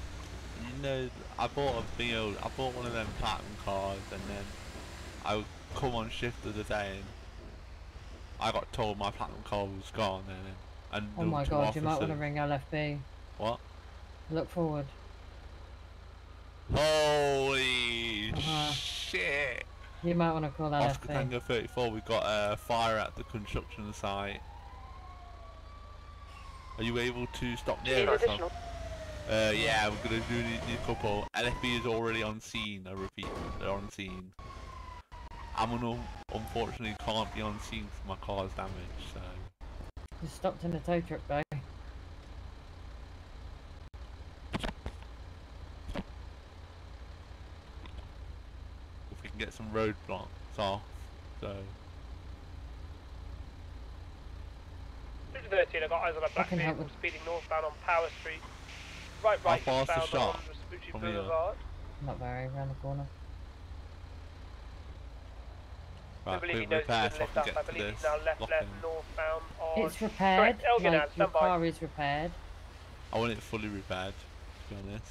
Speaker 7: You know, I bought a field. I bought one of them platinum cards, and then I would come on shift of the day, and I got told my platinum card was gone, and and
Speaker 23: Oh my
Speaker 7: two
Speaker 23: god, you might want to ring LFB.
Speaker 7: What?
Speaker 23: Look forward.
Speaker 7: Holy
Speaker 23: Uh-huh.
Speaker 7: shit!
Speaker 23: You might want to call
Speaker 7: Oscar
Speaker 23: LFB.
Speaker 7: Tango 34, we got a fire at the construction site. Are you able to stop
Speaker 3: Do you
Speaker 7: near us? Uh, yeah, we're gonna do need, need a couple. LFB is already on scene. I repeat, they're on scene. I'm gonna unfortunately can't be on scene because my car's damaged. So
Speaker 23: You stopped in a tow truck though.
Speaker 7: if we can get some roadblocks off, so
Speaker 12: 13, I got eyes on a black
Speaker 23: can help
Speaker 12: vehicle speeding northbound on Power Street. Right,
Speaker 7: How
Speaker 12: right,
Speaker 7: far's the
Speaker 12: eastbound on
Speaker 7: shot
Speaker 12: Vespucci
Speaker 7: from here?
Speaker 23: Not very, around the corner.
Speaker 12: I
Speaker 7: right,
Speaker 12: believe he knows
Speaker 7: repair
Speaker 12: he's
Speaker 7: so I
Speaker 12: lift up. I
Speaker 7: get to
Speaker 12: believe
Speaker 7: this
Speaker 12: he's now left, left,
Speaker 7: lock-in.
Speaker 12: northbound on...
Speaker 23: It's repaired.
Speaker 12: Correct, Elgin
Speaker 23: like, your
Speaker 12: stand by.
Speaker 23: car is repaired.
Speaker 7: I want it fully repaired. To be honest.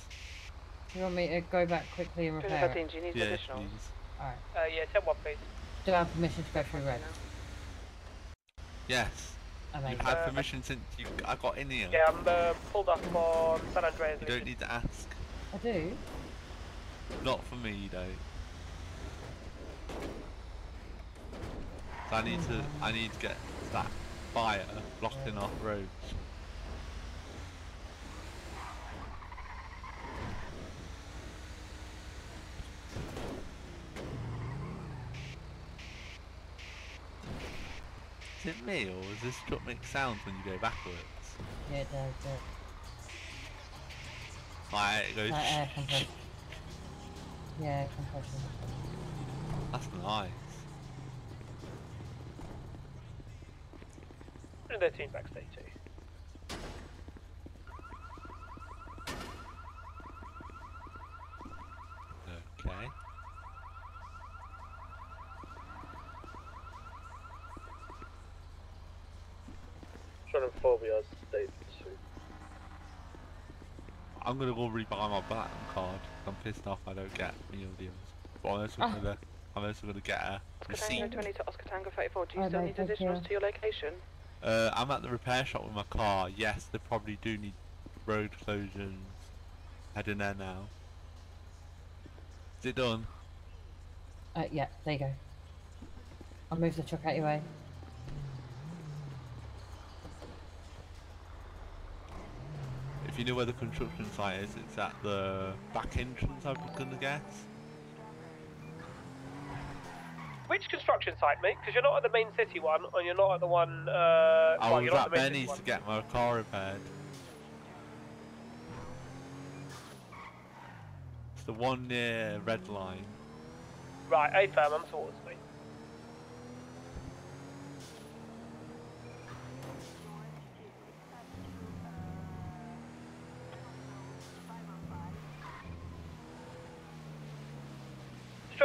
Speaker 23: Do you want me to go back quickly and repair
Speaker 3: 13,
Speaker 23: it?
Speaker 3: do you need
Speaker 7: Yeah,
Speaker 3: additional?
Speaker 7: please.
Speaker 23: Alright.
Speaker 12: Uh, yeah, 10-1 please.
Speaker 23: Do I have permission to go through red?
Speaker 7: Yes.
Speaker 23: Amazing.
Speaker 7: You've had
Speaker 12: Uh,
Speaker 7: permission since you I got in here.
Speaker 12: Yeah, I'm uh, pulled up on San Andreas.
Speaker 7: You don't need to ask.
Speaker 23: I do.
Speaker 7: Not for me, though. So I need to, I need to get that fire blocking off roads. Is it me, or does this truck make sounds when you go backwards?
Speaker 23: Yeah, it does. does.
Speaker 7: Like, it goes...
Speaker 23: Like air compression. Yeah, compression.
Speaker 7: That's nice.
Speaker 12: 13 backstage too.
Speaker 7: Okay.
Speaker 13: Phobia state two.
Speaker 7: I'm gonna go rebuy my platinum card. I'm pissed off I don't get meal deals. But I'm also
Speaker 23: Ah.
Speaker 7: gonna, I'm also gonna get a
Speaker 3: Oscar Tango
Speaker 7: receipt.
Speaker 3: 20 to Oscar Tango 34, do you
Speaker 23: Oh,
Speaker 3: still
Speaker 23: no,
Speaker 3: need additionals
Speaker 23: you.
Speaker 3: to your location?
Speaker 7: Uh, I'm at the repair shop with my car. Yes, they probably do need road closures. Heading there now. Is it done?
Speaker 23: Uh, yeah, there you go. I'll move the truck out your way.
Speaker 7: If you know where the construction site is, it's at the back entrance. I'm gonna guess.
Speaker 12: Which construction site, mate? Because you're not at the main city one, and you're not at the one. Uh,
Speaker 7: I
Speaker 12: well,
Speaker 7: was at Benny's to get my car repaired. It's the one near Red Line.
Speaker 12: Right, A firm, I'm towards me.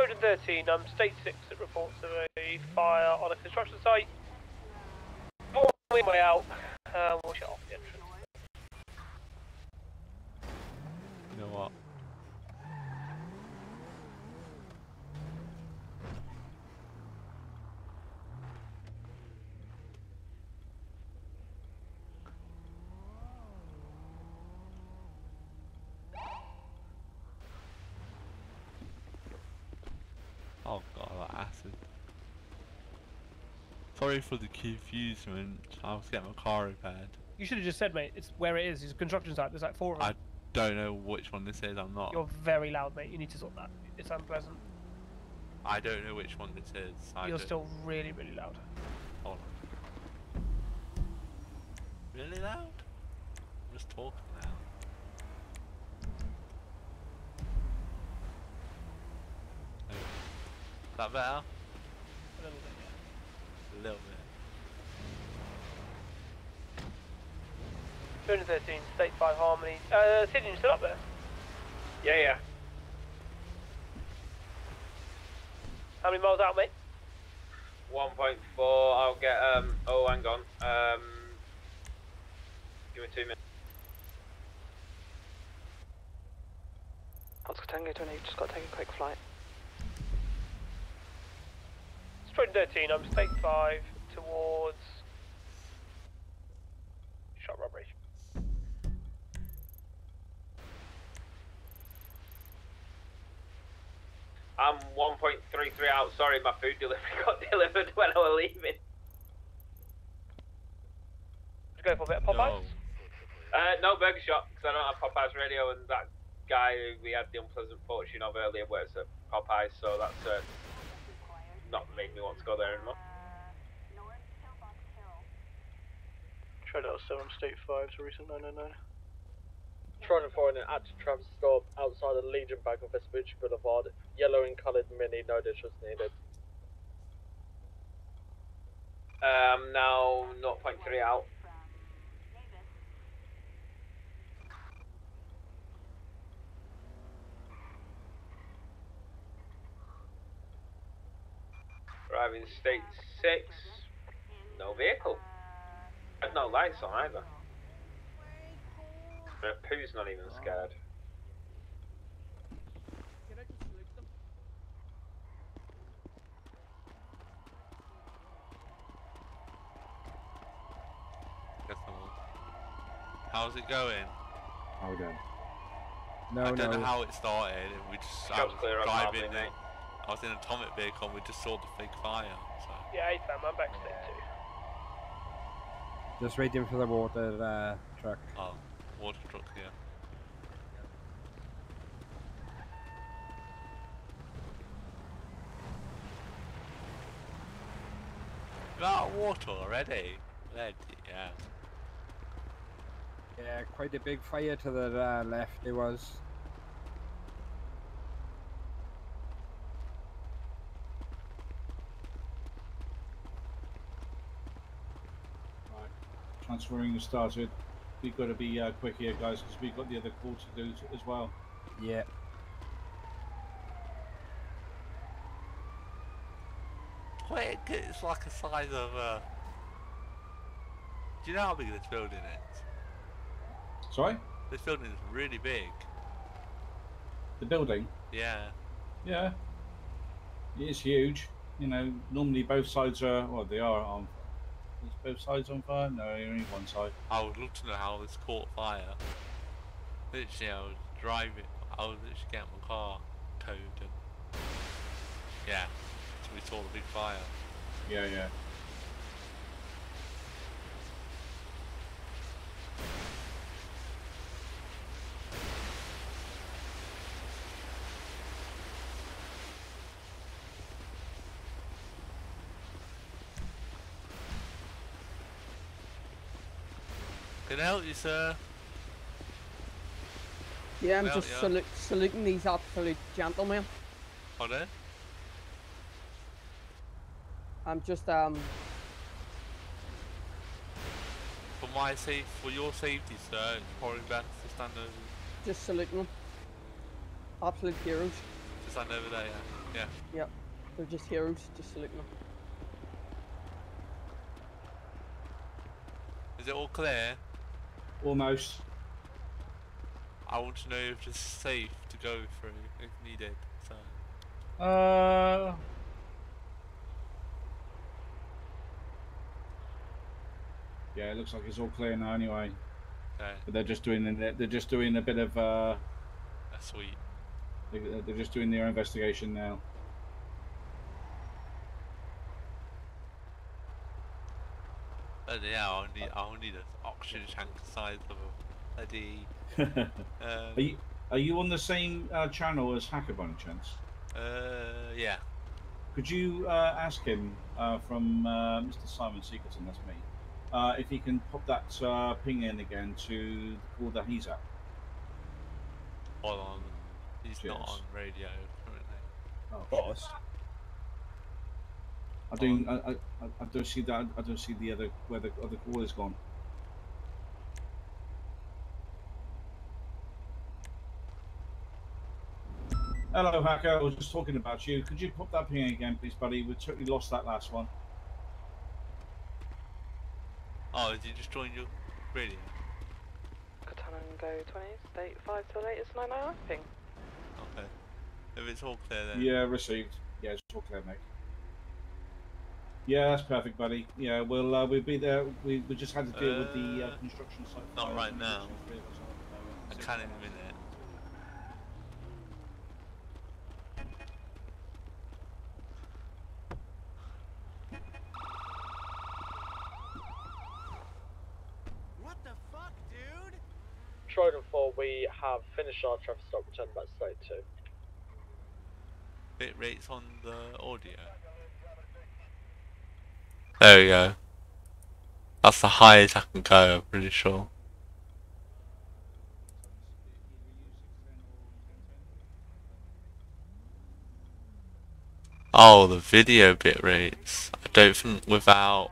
Speaker 12: Trojan 13, um, State 6 that reports of a fire on a construction site. My way out, uh, we'll
Speaker 7: sorry for the confusion. I was getting my car repaired.
Speaker 12: You should have just said, mate, it's where it is. It's a construction site. There's like four of them.
Speaker 7: I don't know which one this is. I'm not.
Speaker 12: You're very loud, mate. You need to sort that. It's unpleasant.
Speaker 7: I don't know which one this is. I
Speaker 12: You're
Speaker 7: don't...
Speaker 12: still really, really loud.
Speaker 7: Hold on. Really loud? I'm just talking now. That better?
Speaker 12: Little bit. 213, State 5 Harmony. Uh, Sidney, you still up there?
Speaker 2: Yeah, yeah.
Speaker 12: How many miles out, mate?
Speaker 2: 1.4. I'll get. Um. Oh, hang on. Um. Give me two minutes.
Speaker 3: Oscar Tango 20, just got to take a quick flight.
Speaker 12: It's 213, I'm State 5 towards. Shot robbery.
Speaker 2: I'm 1.33 out. Sorry, my food delivery got delivered when I was leaving.
Speaker 12: Let's go for a bit of Popeyes.
Speaker 2: Uh, no Burger Shot because I don't have Popeyes radio, and that guy who we had the unpleasant fortune of earlier works at Popeyes, so that's uh, not made me want to go there anymore.
Speaker 13: Tread out 7 State 5 to recent 999.
Speaker 25: Trying to find an active Travis stop outside the Legion Bank on Vespucci Boulevard. Yellow and coloured mini, no dishes needed.
Speaker 2: Um, now 0.3 out. Driving state six. No vehicle. There's no lights on either. The poo's not even scared.
Speaker 7: Guess I. How's it going?
Speaker 8: Hold on. No,
Speaker 7: I don't
Speaker 8: no.
Speaker 7: know how it started. We just I was
Speaker 2: um,
Speaker 7: driving.
Speaker 2: Harmony, mate.
Speaker 7: I was in an atomic vehicle and we just saw the big fire. So
Speaker 12: Yeah, hey fam, I'm back State
Speaker 8: Just waiting for the water uh, truck.
Speaker 7: oh, water truck here. Got water already. Bloody yeah.
Speaker 8: Yeah, quite a big fire to the uh, left it was.
Speaker 18: Transferring the started. We've got to be uh, quick here, guys, because we've got the other call to do as well.
Speaker 8: Yeah.
Speaker 7: Quick, it's like a size of uh Do you know how big this building is?
Speaker 18: Sorry?
Speaker 7: This building is really big.
Speaker 18: The building?
Speaker 7: Yeah.
Speaker 18: Yeah. It is huge. You know, normally both sides are, well, they are on. Is both sides on fire? No, only one side.
Speaker 7: I would love to know how this caught fire. Literally, I was driving, I was literally getting my car towed and. Yeah, so we saw the big fire.
Speaker 18: Yeah, yeah.
Speaker 7: Can I help you, sir?
Speaker 26: Yeah, I'm just salu- saluting these absolute gentlemen.
Speaker 7: Pardon?
Speaker 26: I'm just um
Speaker 7: For my safe, for your safety, sir, it's probably best to stand over,
Speaker 26: just saluting them. Absolute heroes.
Speaker 7: to stand over there. Yeah. Yeah.
Speaker 26: Yep, they're just heroes. Just saluting them.
Speaker 7: Is it all clear?
Speaker 18: Almost.
Speaker 7: I want to know if it's safe to go through if needed. So.
Speaker 18: Uh. Yeah, it looks like it's all clear now anyway.
Speaker 7: Okay.
Speaker 18: But they're just doing they're just doing a bit of uh,
Speaker 7: That's sweet.
Speaker 18: they- they're just doing their investigation now.
Speaker 7: But yeah, I'll need, I'll need an oxygen tank the size of a bloody.
Speaker 18: are you are you on the same uh, channel as Hacker by any chance?
Speaker 7: Uh, yeah.
Speaker 18: Could you uh, ask him uh, from uh, Mr. Simon Secreton, that's me, uh, if he can pop that uh, ping in again to the call that he's at?
Speaker 7: Hold on. He's not on radio currently.
Speaker 18: Oh,
Speaker 8: Boss.
Speaker 18: I don't. I, I, I- I don't see that. I don't see the other where the other call is gone. Hello, hacker. I was just talking about you. Could you pop that ping again, please, buddy? We totally lost that last one.
Speaker 7: Oh, did you just join your radio?
Speaker 3: Tango 20, state 5 till latest 99 ping.
Speaker 7: Okay. If it's all clear then.
Speaker 18: Yeah, received. Yeah, it's all clear, mate. Yeah, that's perfect, buddy. Yeah, we'll uh, we'll be there. We, we just had to deal with the uh,
Speaker 7: Uh,
Speaker 18: construction site.
Speaker 7: Not
Speaker 18: fire.
Speaker 7: right now.
Speaker 18: Three of us are at the
Speaker 7: I
Speaker 18: moment.
Speaker 7: can in a minute.
Speaker 27: What the fuck, dude?
Speaker 25: Trident 4, we have finished our traffic stop, returned back to state 2.
Speaker 7: Bit rates on the audio. There we go. That's the highest I can go, I'm pretty sure. Oh, the video bit rates. I don't think without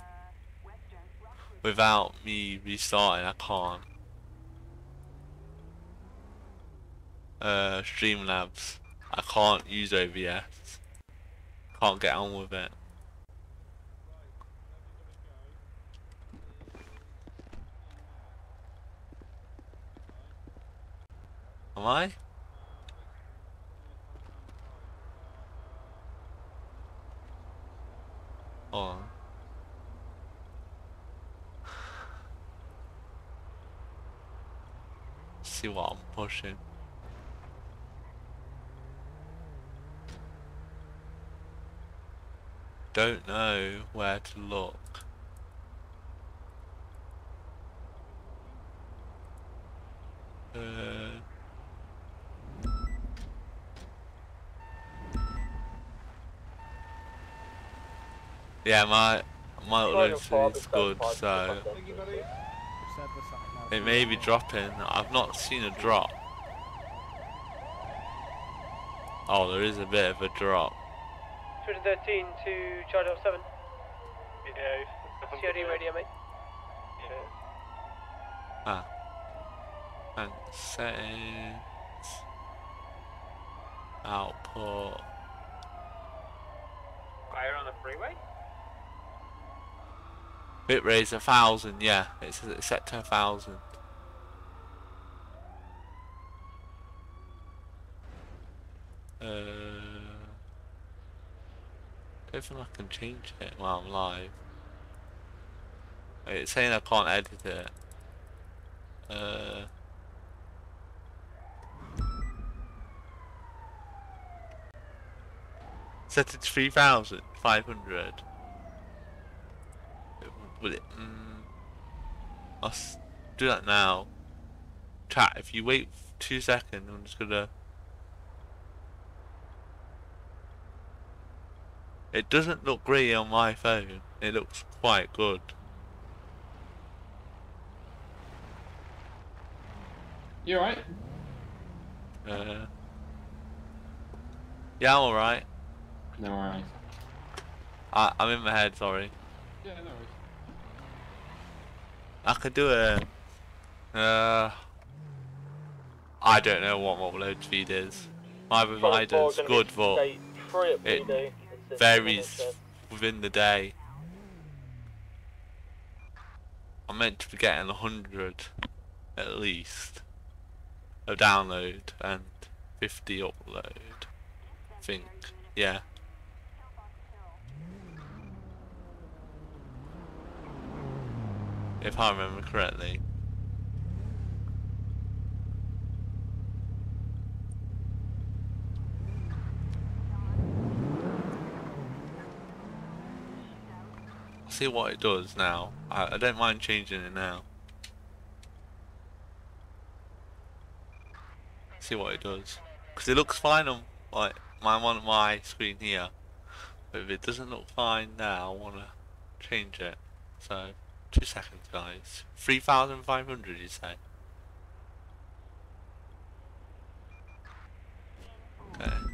Speaker 7: without me restarting I can't. Uh, Streamlabs. I can't use OBS. Can't get on with it. Am I? On. See what I'm pushing. Don't know where to look. Uh, yeah, my my upload is good, so it may be dropping. I've not seen a drop. Oh, there is a bit of a drop.
Speaker 12: 213 to Charlie 7.
Speaker 13: Yeah.
Speaker 12: CRD radio, mate.
Speaker 7: Ah. And settings. Output.
Speaker 2: Fire on the freeway?
Speaker 7: Bitrate's a thousand, yeah. It's, it's set to a thousand. Uh, don't think I can change it while I'm live. It's saying I can't edit it. Uh, set it to 3,500. Will it? Mm, I'll do that now. Chat, if you wait two seconds, I'm just gonna. It doesn't look great on my phone. It looks quite good.
Speaker 20: You alright?
Speaker 7: Uh, yeah, I'm alright.
Speaker 20: No worries.
Speaker 7: I, I'm in my head, sorry.
Speaker 20: Yeah, no worries.
Speaker 7: I could do a. Uh, I don't know what my upload speed is. My provider's good, but it varies within the day. I'm meant to be getting 100 at least of download and 50 upload. I think, yeah. If I remember correctly. See what it does now. I, I don't mind changing it now. See what it does. Because it looks fine on like my on my screen here. But if it doesn't look fine now, I want to change it. So, two seconds, guys. 3,500, you say? Okay.